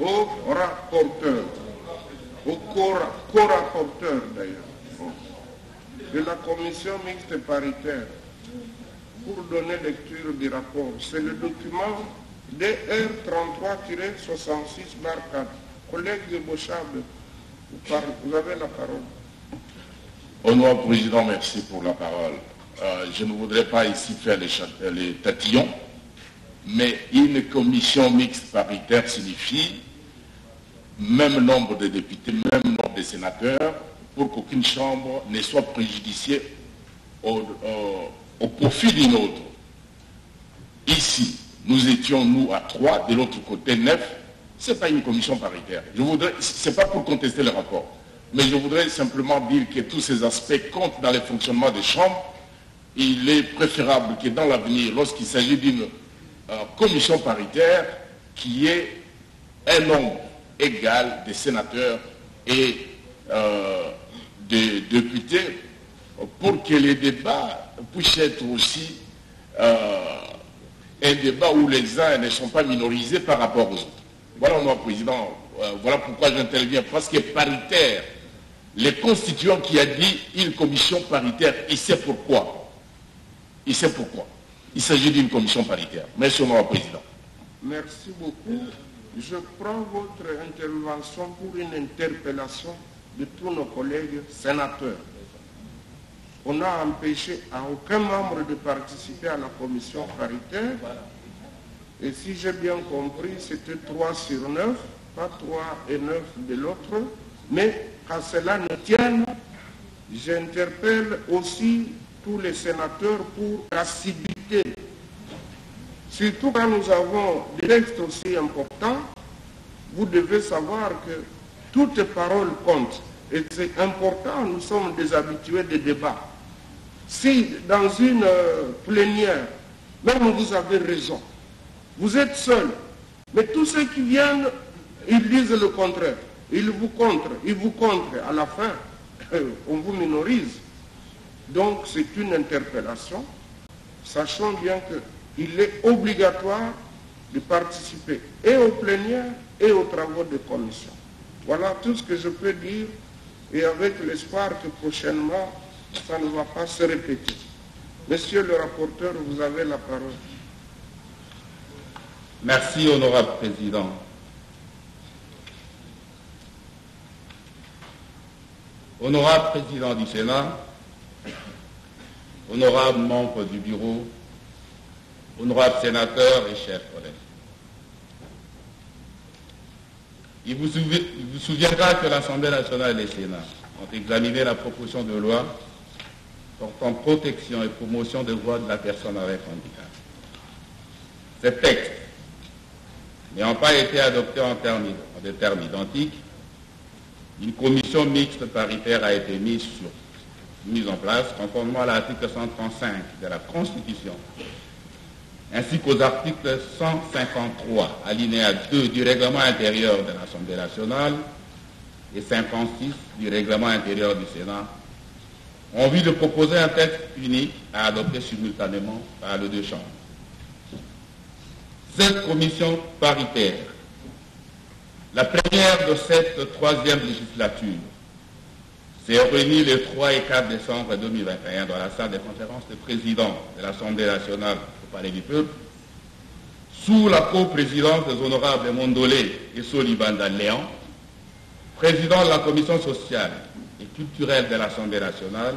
au rapporteur, au co-rapporteur d'ailleurs, de la commission mixte paritaire pour donner lecture du rapport. C'est le document DR 33-66 4. Collègue de Bochable, vous avez la parole. Honorable Président, merci pour la parole. Euh, je ne voudrais pas ici faire les tatillons, mais une commission mixte paritaire signifie même nombre de députés, même nombre de sénateurs, pour qu'aucune chambre ne soit préjudiciée au, profit d'une autre. Ici, nous étions, nous, à trois, de l'autre côté, neuf. Ce n'est pas une commission paritaire. Je voudrais, ce n'est pas pour contester le rapport, mais je voudrais simplement dire que tous ces aspects comptent dans le fonctionnement des chambres. Il est préférable que dans l'avenir, lorsqu'il s'agit d'une euh, commission paritaire, qui ait un nombre égale des sénateurs et euh, des députés pour que les débats puissent être aussi euh, un débat où les uns ne sont pas minorisés par rapport aux autres. Voilà, mon président, euh, voilà pourquoi j'interviens, parce que paritaire, les constituants qui a dit une commission paritaire, il sait pourquoi. Il sait pourquoi. Il s'agit d'une commission paritaire. Merci, mon président. Merci beaucoup. Je prends votre intervention pour une interpellation de tous nos collègues sénateurs. On n'a empêché à aucun membre de participer à la commission paritaire. Et si j'ai bien compris, c'était 3 sur 9, pas 3 et 9 de l'autre. Mais qu'à cela ne tienne, j'interpelle aussi tous les sénateurs pour l'assiduité. Surtout quand nous avons des textes aussi importants, vous devez savoir que toutes paroles comptent. Et c'est important, nous sommes des habitués des débats. Si dans une euh, plénière, même vous avez raison, vous êtes seul, mais tous ceux qui viennent, ils disent le contraire. Ils vous contre, ils vous contre. À la fin, <laughs> on vous minorise. Donc c'est une interpellation. Sachant bien qu'il est obligatoire de participer et aux plénières et aux travaux de commission. Voilà tout ce que je peux dire et avec l'espoir que prochainement, ça ne va pas se répéter. Monsieur le rapporteur, vous avez la parole. Merci, honorable président. Honorable président du Sénat, honorable membre du bureau, honorable sénateur et chers collègues. Il vous, souviendra que l'Assemblée nationale et le Sénat ont examiné la proposition de loi portant protection et promotion des droits de la personne avec handicap. Ce texte n'ayant pas été adopté en, termes, des termes identiques, une commission mixte paritaire a été mise en place conformément à l'article 135 de la Constitution, ainsi qu'aux articles 153, alinéa 2 du règlement intérieur de l'Assemblée nationale et 56 du règlement intérieur du Sénat, ont vu de proposer un texte unique à adopter simultanément par les deux chambres. Cette commission paritaire la première de cette troisième législature s'est réunie le 3 et 4 décembre 2021 dans la salle des conférences de président de l'Assemblée nationale au Palais du Peuple, sous la coprésidence des honorables Mondolé et Solibanda Léon, président de la commission sociale et culturelle de l'Assemblée nationale,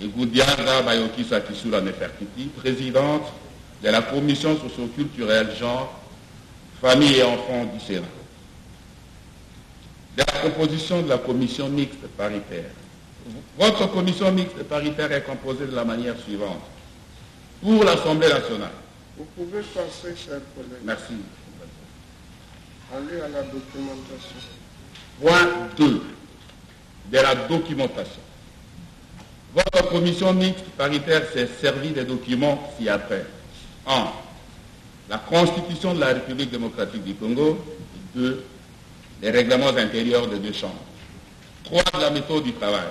et Goudianda Bayoki Sakisula Nefertiti, présidente de la commission socio-culturelle genre, famille et enfants du Sénat de la composition de la commission mixte paritaire. Votre commission mixte paritaire est composée de la manière suivante. Pour l'Assemblée nationale. Vous pouvez passer, cher collègue. Merci. Allez à la documentation. Point 2 de la documentation. Votre commission mixte paritaire s'est servie des documents ci-après. 1. La Constitution de la République démocratique du Congo. 2 les règlements intérieurs des deux chambres. Trois, la méthode du travail.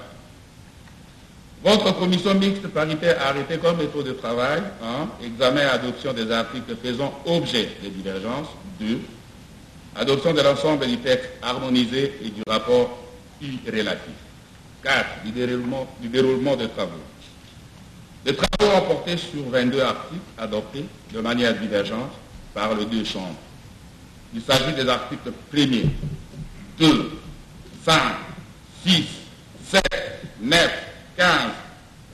Votre commission mixte paritaire a arrêté comme méthode de travail, hein, examen et adoption des articles faisant objet de divergences. Deux, adoption de l'ensemble du texte harmonisé et du rapport I relatif. 4. Du déroulement, du déroulement des travaux. Les travaux ont porté sur 22 articles adoptés de manière divergente par les deux chambres. Il s'agit des articles premiers, 2, 5, 6, 7, 9, 15,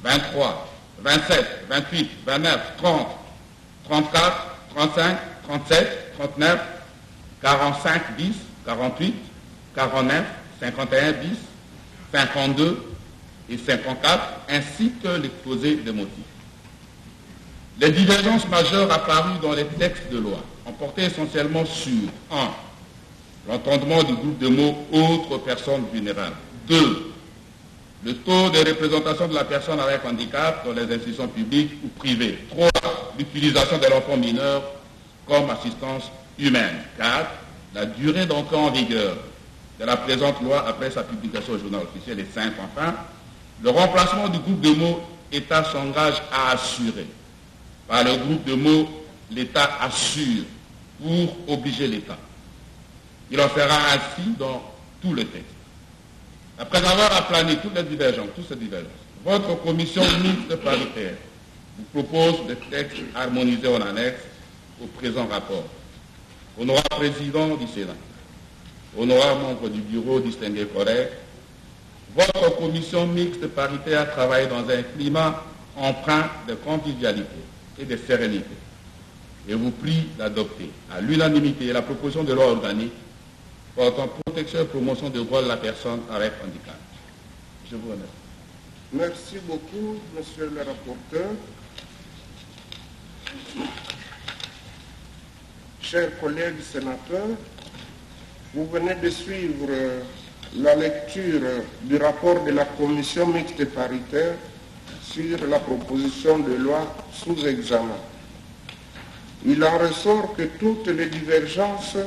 23, 27, 28, 29, 30, 34, 35, 37, 39, 45 bis, 48, 49, 51 bis, 52 et 54, ainsi que l'exposé des motifs. Les divergences majeures apparues dans les textes de loi ont porté essentiellement sur 1 l'entendement du groupe de mots autres personnes vulnérables. Deux, le taux de représentation de la personne avec handicap dans les institutions publiques ou privées. Trois, l'utilisation de l'enfant mineur comme assistance humaine. Quatre, la durée d'entrée en vigueur de la présente loi après sa publication au journal officiel est simple. Enfin, le remplacement du groupe de mots État s'engage à assurer. Par le groupe de mots l'État assure pour obliger l'État. Il en fera ainsi dans tout le texte. Après avoir aplani toutes les divergences, toutes ces divergences, votre commission mixte paritaire vous propose des textes harmonisés en annexe au présent rapport. Honorable président du Sénat, honorable membre du bureau distingué collègue, votre commission mixte paritaire a travaillé dans un climat empreint de convivialité et de sérénité. Et vous prie d'adopter à l'unanimité la proposition de loi organique portant protection et promotion des droits de la personne avec handicap. Je vous remercie. Merci beaucoup, monsieur le rapporteur. Chers collègues sénateurs, vous venez de suivre la lecture du rapport de la commission mixte paritaire sur la proposition de loi sous examen. Il en ressort que toutes les divergences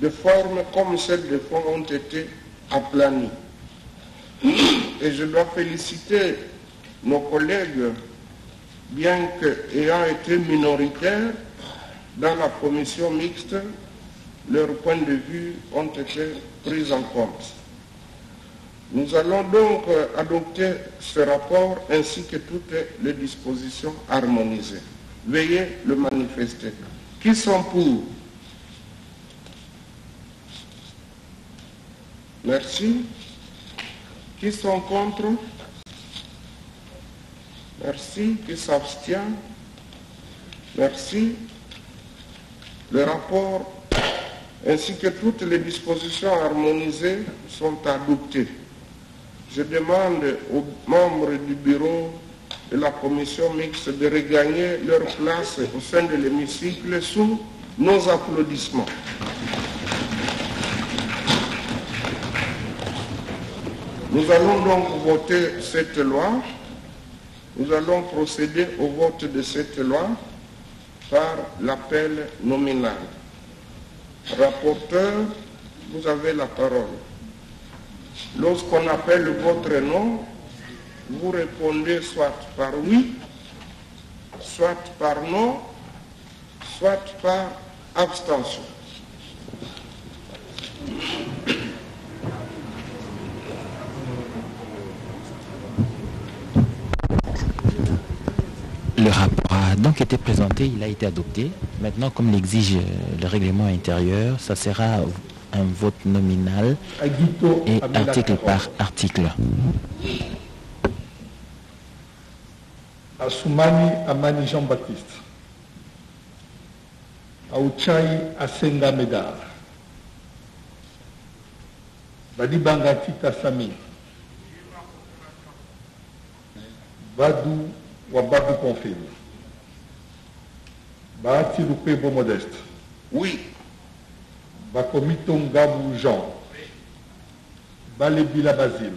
de forme comme celles de fond ont été aplanies. Et je dois féliciter nos collègues, bien qu'ayant été minoritaires dans la commission mixte, leurs points de vue ont été pris en compte. Nous allons donc adopter ce rapport ainsi que toutes les dispositions harmonisées. Veuillez le manifester. Qui sont pour? Merci. Qui sont contre? Merci. Qui s'abstient? Merci. Le rapport ainsi que toutes les dispositions harmonisées sont adoptées. Je demande aux membres du bureau de la commission mixte de regagner leur place au sein de l'hémicycle sous nos applaudissements. Nous allons donc voter cette loi. Nous allons procéder au vote de cette loi par l'appel nominal. Rapporteur, vous avez la parole. Lorsqu'on appelle votre nom, vous répondez soit par oui, soit par non, soit par abstention. Le rapport a donc été présenté, il a été adopté. Maintenant, comme l'exige le règlement intérieur, ça sera un vote nominal et article par article. Assoumani Amani Jean-Baptiste. Aouchai Asenga Medar. Badibanga Tita Sami. Badou Wabadou Confil. Bahati Lupebo Modeste. Oui, Bakomito Ngabou Jean. Balebila Basile.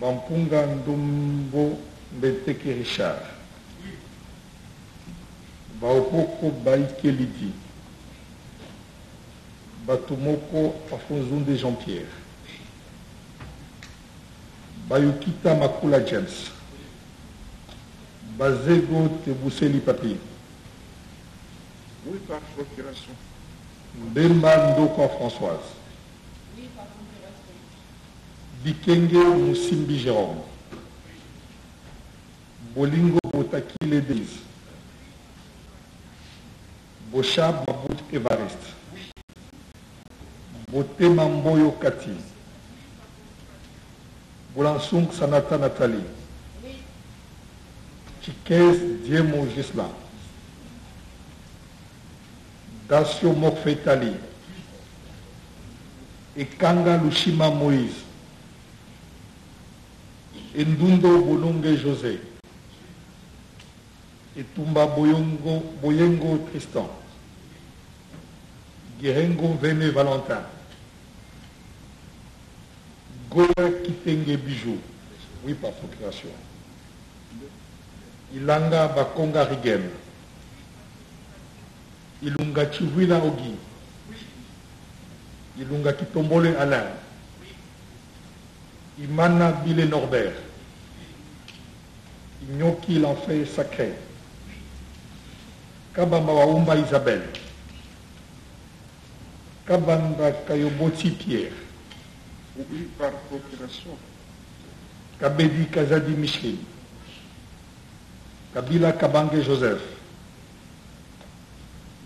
Bampunga Ndumbo Mbeteke Richard. Baopoko Baike Lydie. Batumoko Afonzunde Jean-Pierre. Bayukita Makula James. Bazego Tebuseli Papi. oui, par procuration. Mbemba Ndoko Françoise. Bikenge Moussimbi Jérôme. Bolingo Botakile Denise. Bocha Mabout Evariste. Botema Mboyo Kati. Bolansung Sanata Nathalie. Chikez Diemo Gisla. Dacio Mokfetali. Ekanga Lushima Moïse. Endundo Bolonge José. Etumba Boyongo, Boyengo Tristan. Guérengo Vene Valentin. Goya Kitenge Bijou. Oui, par procuration. Ilanga Bakonga Rigel. ilunga chivwila ogi. Ilunga kitombole alain. Imana bile norbert. Inyoki l'enfer sacré. Kabamba waumba isabelle. Kabanda kayoboti pierre. Par procuration. kabedi kazadi micheline kabila kabange joseph.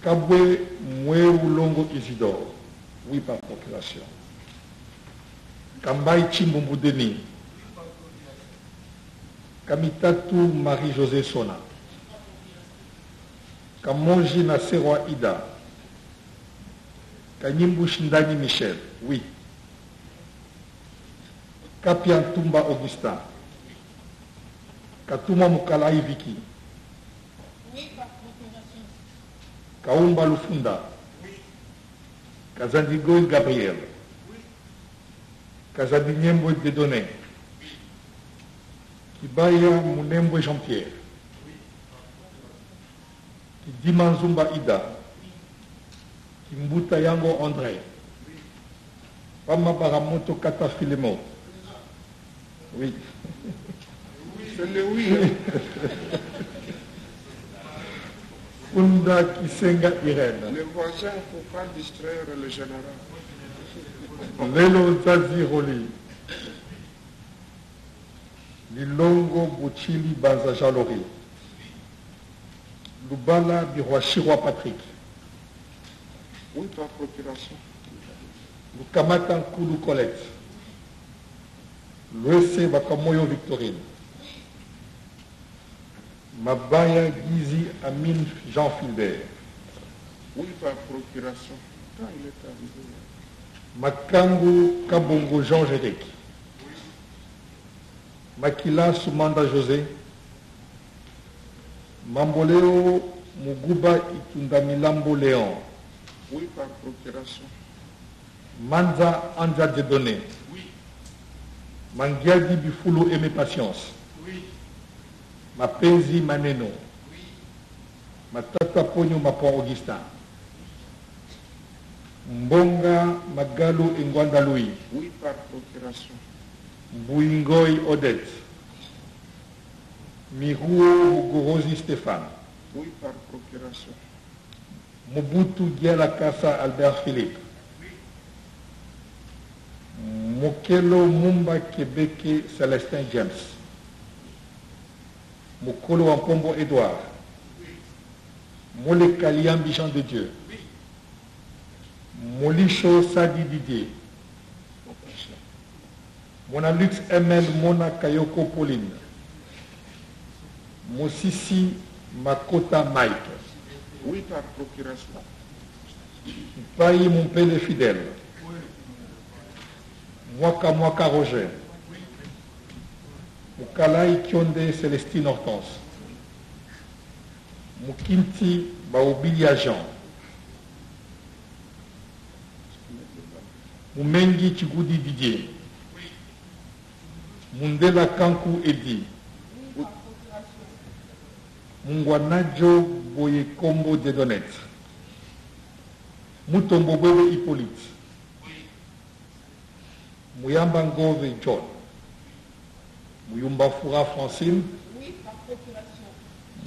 Kabwe mweu longo isidore. Oui par procuration. Kambai chimbumbu denis. Kamitatu marie josé sona. Kamonji na serwa ida. Kanyimbu shindani michel. Oui. Kapia ntumba katuma mukalai viki kaumba lufunda. Kazandigoi gabriel. Kazadinyembwe dedone kibaya munembwe jean pierre kidima nzumba ida. Kimbuta yango andré. Pamabara moto kata filemo oui <laughs> C'est le oui. hein. funda kisenga irene il ne faut pas distraire le général. lelo nzazi roli lilongo buchili banza jalori lubala birwashirwa patrick Oui, par procuration. lukamata nkulu colette bakamoyo victorine mabaya gizi amine jean filbert Oui, par procuration. Quand il est arrivé, makangu kabongo jean gédek makila sumanda josé. Mamboleo muguba itunda milambo léon. Oui, par procuration. manza anja dedone mangiadi bifulu eme patience mapenzi maneno. Matata ponyo mapon augustin mbonga magalo engwanda louis Oui, par procuration. Mbouingoy Odette, Miruo Mugorozi Stéphane, Oui, par procuration. Mobutu Gialakasa Albert Philippe, Mokelo Mumba Kebeke Celestin James, Mokolo Wampombo Edouard, Mole Kaliambi Jean de Dieu, Molisho Sadi Didier, Mona Lux ML Mona Kayoko Pauline, Mosisi Makota Mike, Oui, par procuration. Payi Mompele Fidèle, Mwaka Mwaka Roger, Mukalai Kionde Célestine Hortense, Mukinti Baobili Jean, Mumengi Chigudi Didier, Mundela Kanku Edi, Mungwanajo Boye Kombo Dedonet, Mutombo Bebe Hippolyte, Muyamba Ngove John, Muyumba Foura Francine,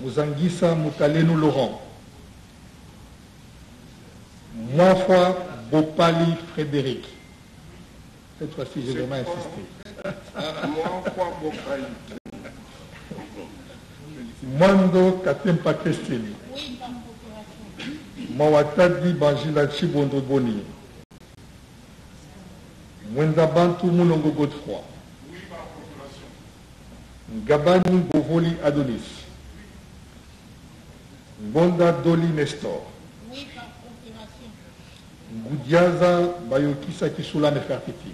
Muzangisa Mutalenu Laurent, Mwafwa Bopali Frédéric. Cette fois-ci, j'ai vraiment insisté. Moi, foi Bokai. Mwando Katempa Christine. Mawatadi Banjila Chibondo Boni. Mwenda Bantu Mulongo Godefroy. Ngabani Bovoli Adonis. Mbonda Doli Nestor. Ngudiaza Bayokisa Kisula Nefertiti.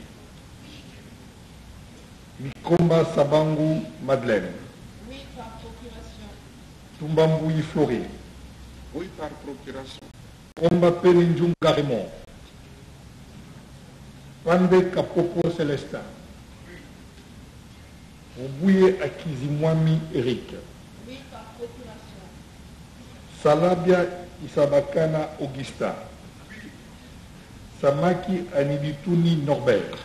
Mikomba Sabangu Madeleine. Tumbambouyi Floré. Oui, par procuration. Komba Peninjunga Raymond. Pande Kapopo Célestin. Oubouye Akizimwami Eric. Salabia Isabakana Augustin. Samaki Anibituni Norbert.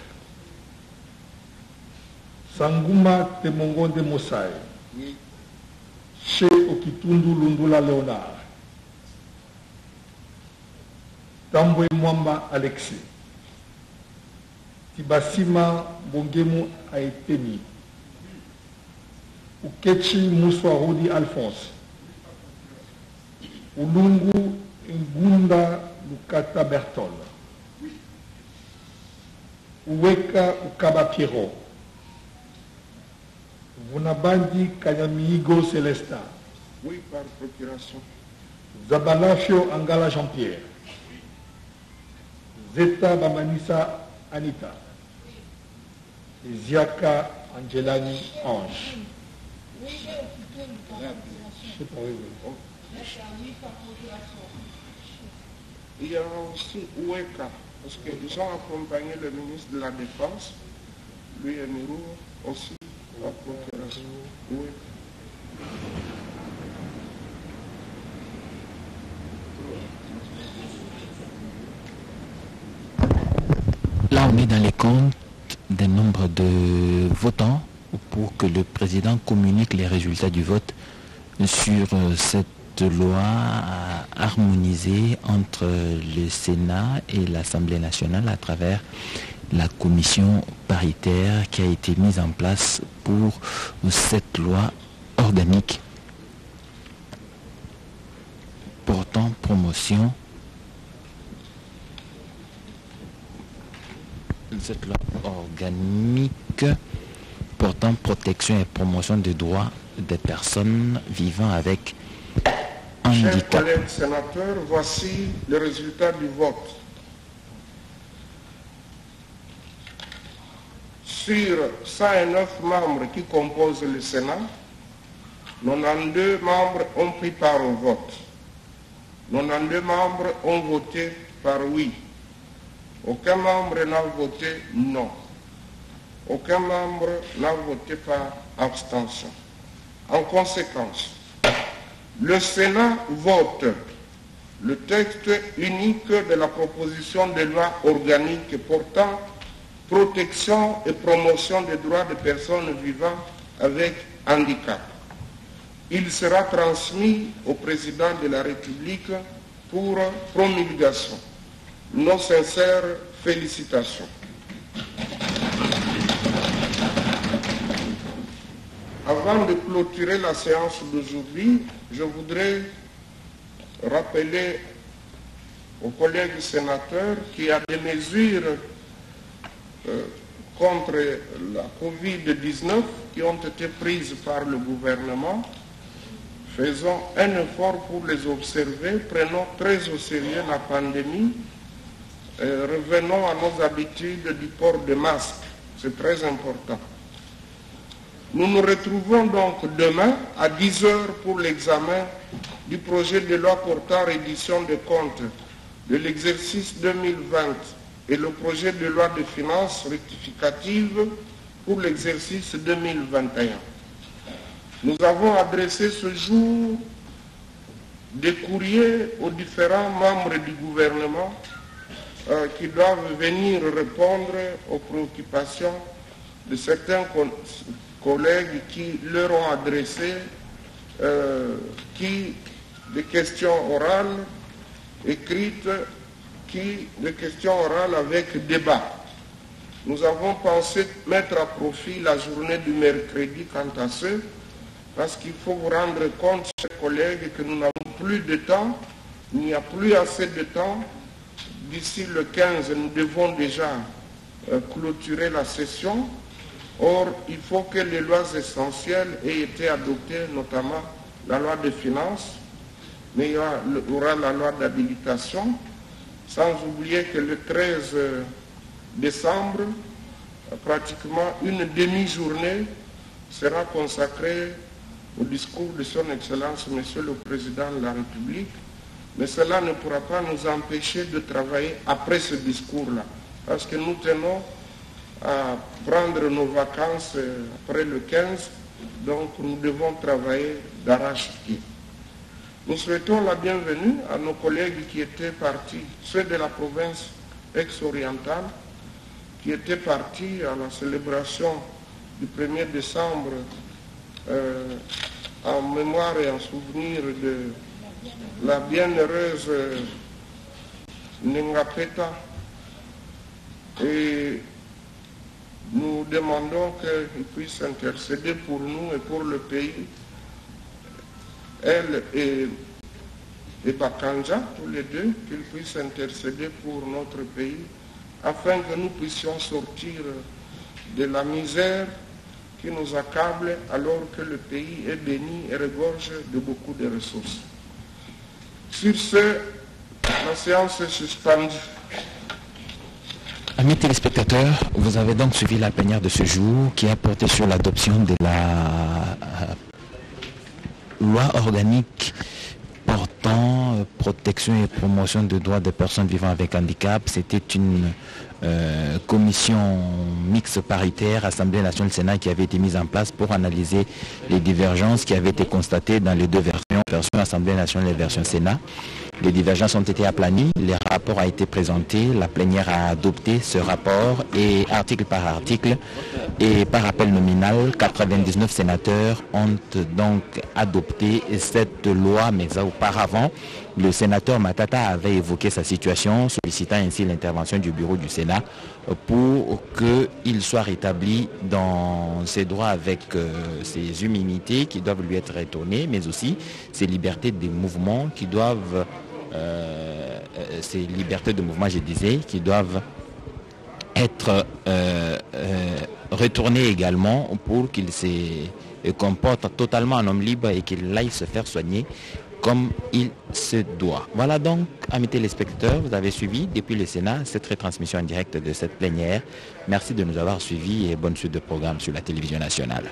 Sanguma Temongonde Mosai. Che Okitundu Lundula Léonard. Tambwe Mwamba Alexis. Tibasima Bongemu Aetemi. Ukechi Muswa Rudi Alphonse. Ulungu Ngunda Lukata Bertol. Uweka Ukaba Pierrot. Vunabandi Kanyamigo Célestin. Oui, par procuration. Zabalafio Angala Jean-Pierre. Zeta Bamanisa Anita. Ziaka Angelani Ange. Oui. Il y a aussi Oueka, parce qu'ils ont accompagné le ministre de la Défense, lui et Mirou, aussi, par procuration. Oueka. Là, on est dans les comptes des nombres de votants pour que le président communique les résultats du vote sur euh, cette loi harmonisée entre le Sénat et l'Assemblée nationale à travers la commission paritaire qui a été mise en place pour cette loi organique. Portant promotion cette loi organique portant protection et promotion des droits des personnes vivant avec Chers handicap. collègues sénateurs, voici le résultat du vote. Sur 109 membres qui composent le Sénat, 92 membres ont pris part au vote. 92 membres ont voté par oui. Aucun membre n'a voté non. Aucun membre n'a voté par abstention. En conséquence, le Sénat vote le texte unique de la proposition de loi organique portant protection et promotion des droits des personnes vivant avec handicap. Il sera transmis au président de la République pour promulgation. Nos sincères félicitations. Avant de clôturer la séance d'aujourd'hui, je voudrais rappeler aux collègues sénateurs qu'il y a des mesures euh, contre la Covid-19 qui ont été prises par le gouvernement. Faisons un effort pour les observer, prenons très au sérieux la pandémie, euh, revenons à nos habitudes du port de masque, c'est très important. Nous nous retrouvons donc demain à 10 heures pour l'examen du projet de loi portant reddition des comptes de l'exercice 2020 et le projet de loi de finances rectificative pour l'exercice 2021. Nous avons adressé ce jour des courriers aux différents membres du gouvernement euh, qui doivent venir répondre aux préoccupations de certains collègues qui leur ont adressé euh, qui, des questions orales écrites, qui des questions orales avec débat. Nous avons pensé mettre à profit la journée du mercredi quant à ce, parce qu'il faut vous rendre compte, chers collègues, que nous n'avons plus de temps, il n'y a plus assez de temps. D'ici le 15, nous devons déjà euh, clôturer la session. Or, il faut que les lois essentielles aient été adoptées, notamment la loi de finances, mais il y aura, la loi d'habilitation, sans oublier que le 13 décembre, pratiquement une demi-journée sera consacrée au discours de son Excellence, Monsieur le Président de la République, mais cela ne pourra pas nous empêcher de travailler après ce discours-là, parce que nous tenons à prendre nos vacances après le 15, donc nous devons travailler d'arrache-pied. Nous souhaitons la bienvenue à nos collègues qui étaient partis, ceux de la province ex-orientale, qui étaient partis à la célébration du 1er décembre euh, en mémoire et en souvenir de la bienheureuse Nengapeta. Et nous demandons qu'ils puissent intercéder pour nous et pour le pays. Elle et, et Bakanja, tous les deux, qu'ils puissent intercéder pour notre pays afin que nous puissions sortir de la misère qui nous accable alors que le pays est béni et regorge de beaucoup de ressources. Sur ce, la séance est suspendue. Amis téléspectateurs, vous avez donc suivi la plénière de ce jour qui a porté sur l'adoption de la euh, loi organique portant euh, protection et promotion des droits des personnes vivant avec handicap. C'était une euh, commission mixte paritaire, Assemblée nationale Sénat, qui avait été mise en place pour analyser les divergences qui avaient été constatées dans les deux versions, version Assemblée nationale et version Sénat. Les divergences ont été aplanies, le rapport a été présenté, la plénière a adopté ce rapport et article par article. Et par appel nominal, 99 sénateurs ont donc adopté cette loi, mais auparavant, le sénateur Matata avait évoqué sa situation, sollicitant ainsi l'intervention du bureau du Sénat pour qu'il soit rétabli dans ses droits avec euh, ses humanités qui doivent lui être retournées, mais aussi ses libertés de mouvement qui doivent ces libertés de mouvement, je disais, qui doivent être euh, euh, retournées également pour qu'il se comporte totalement en homme libre et qu'il aille se faire soigner comme il se doit. Voilà donc, amis téléspectateurs, vous avez suivi depuis le Sénat cette retransmission en direct de cette plénière. Merci de nous avoir suivis et bonne suite de programme sur la télévision nationale.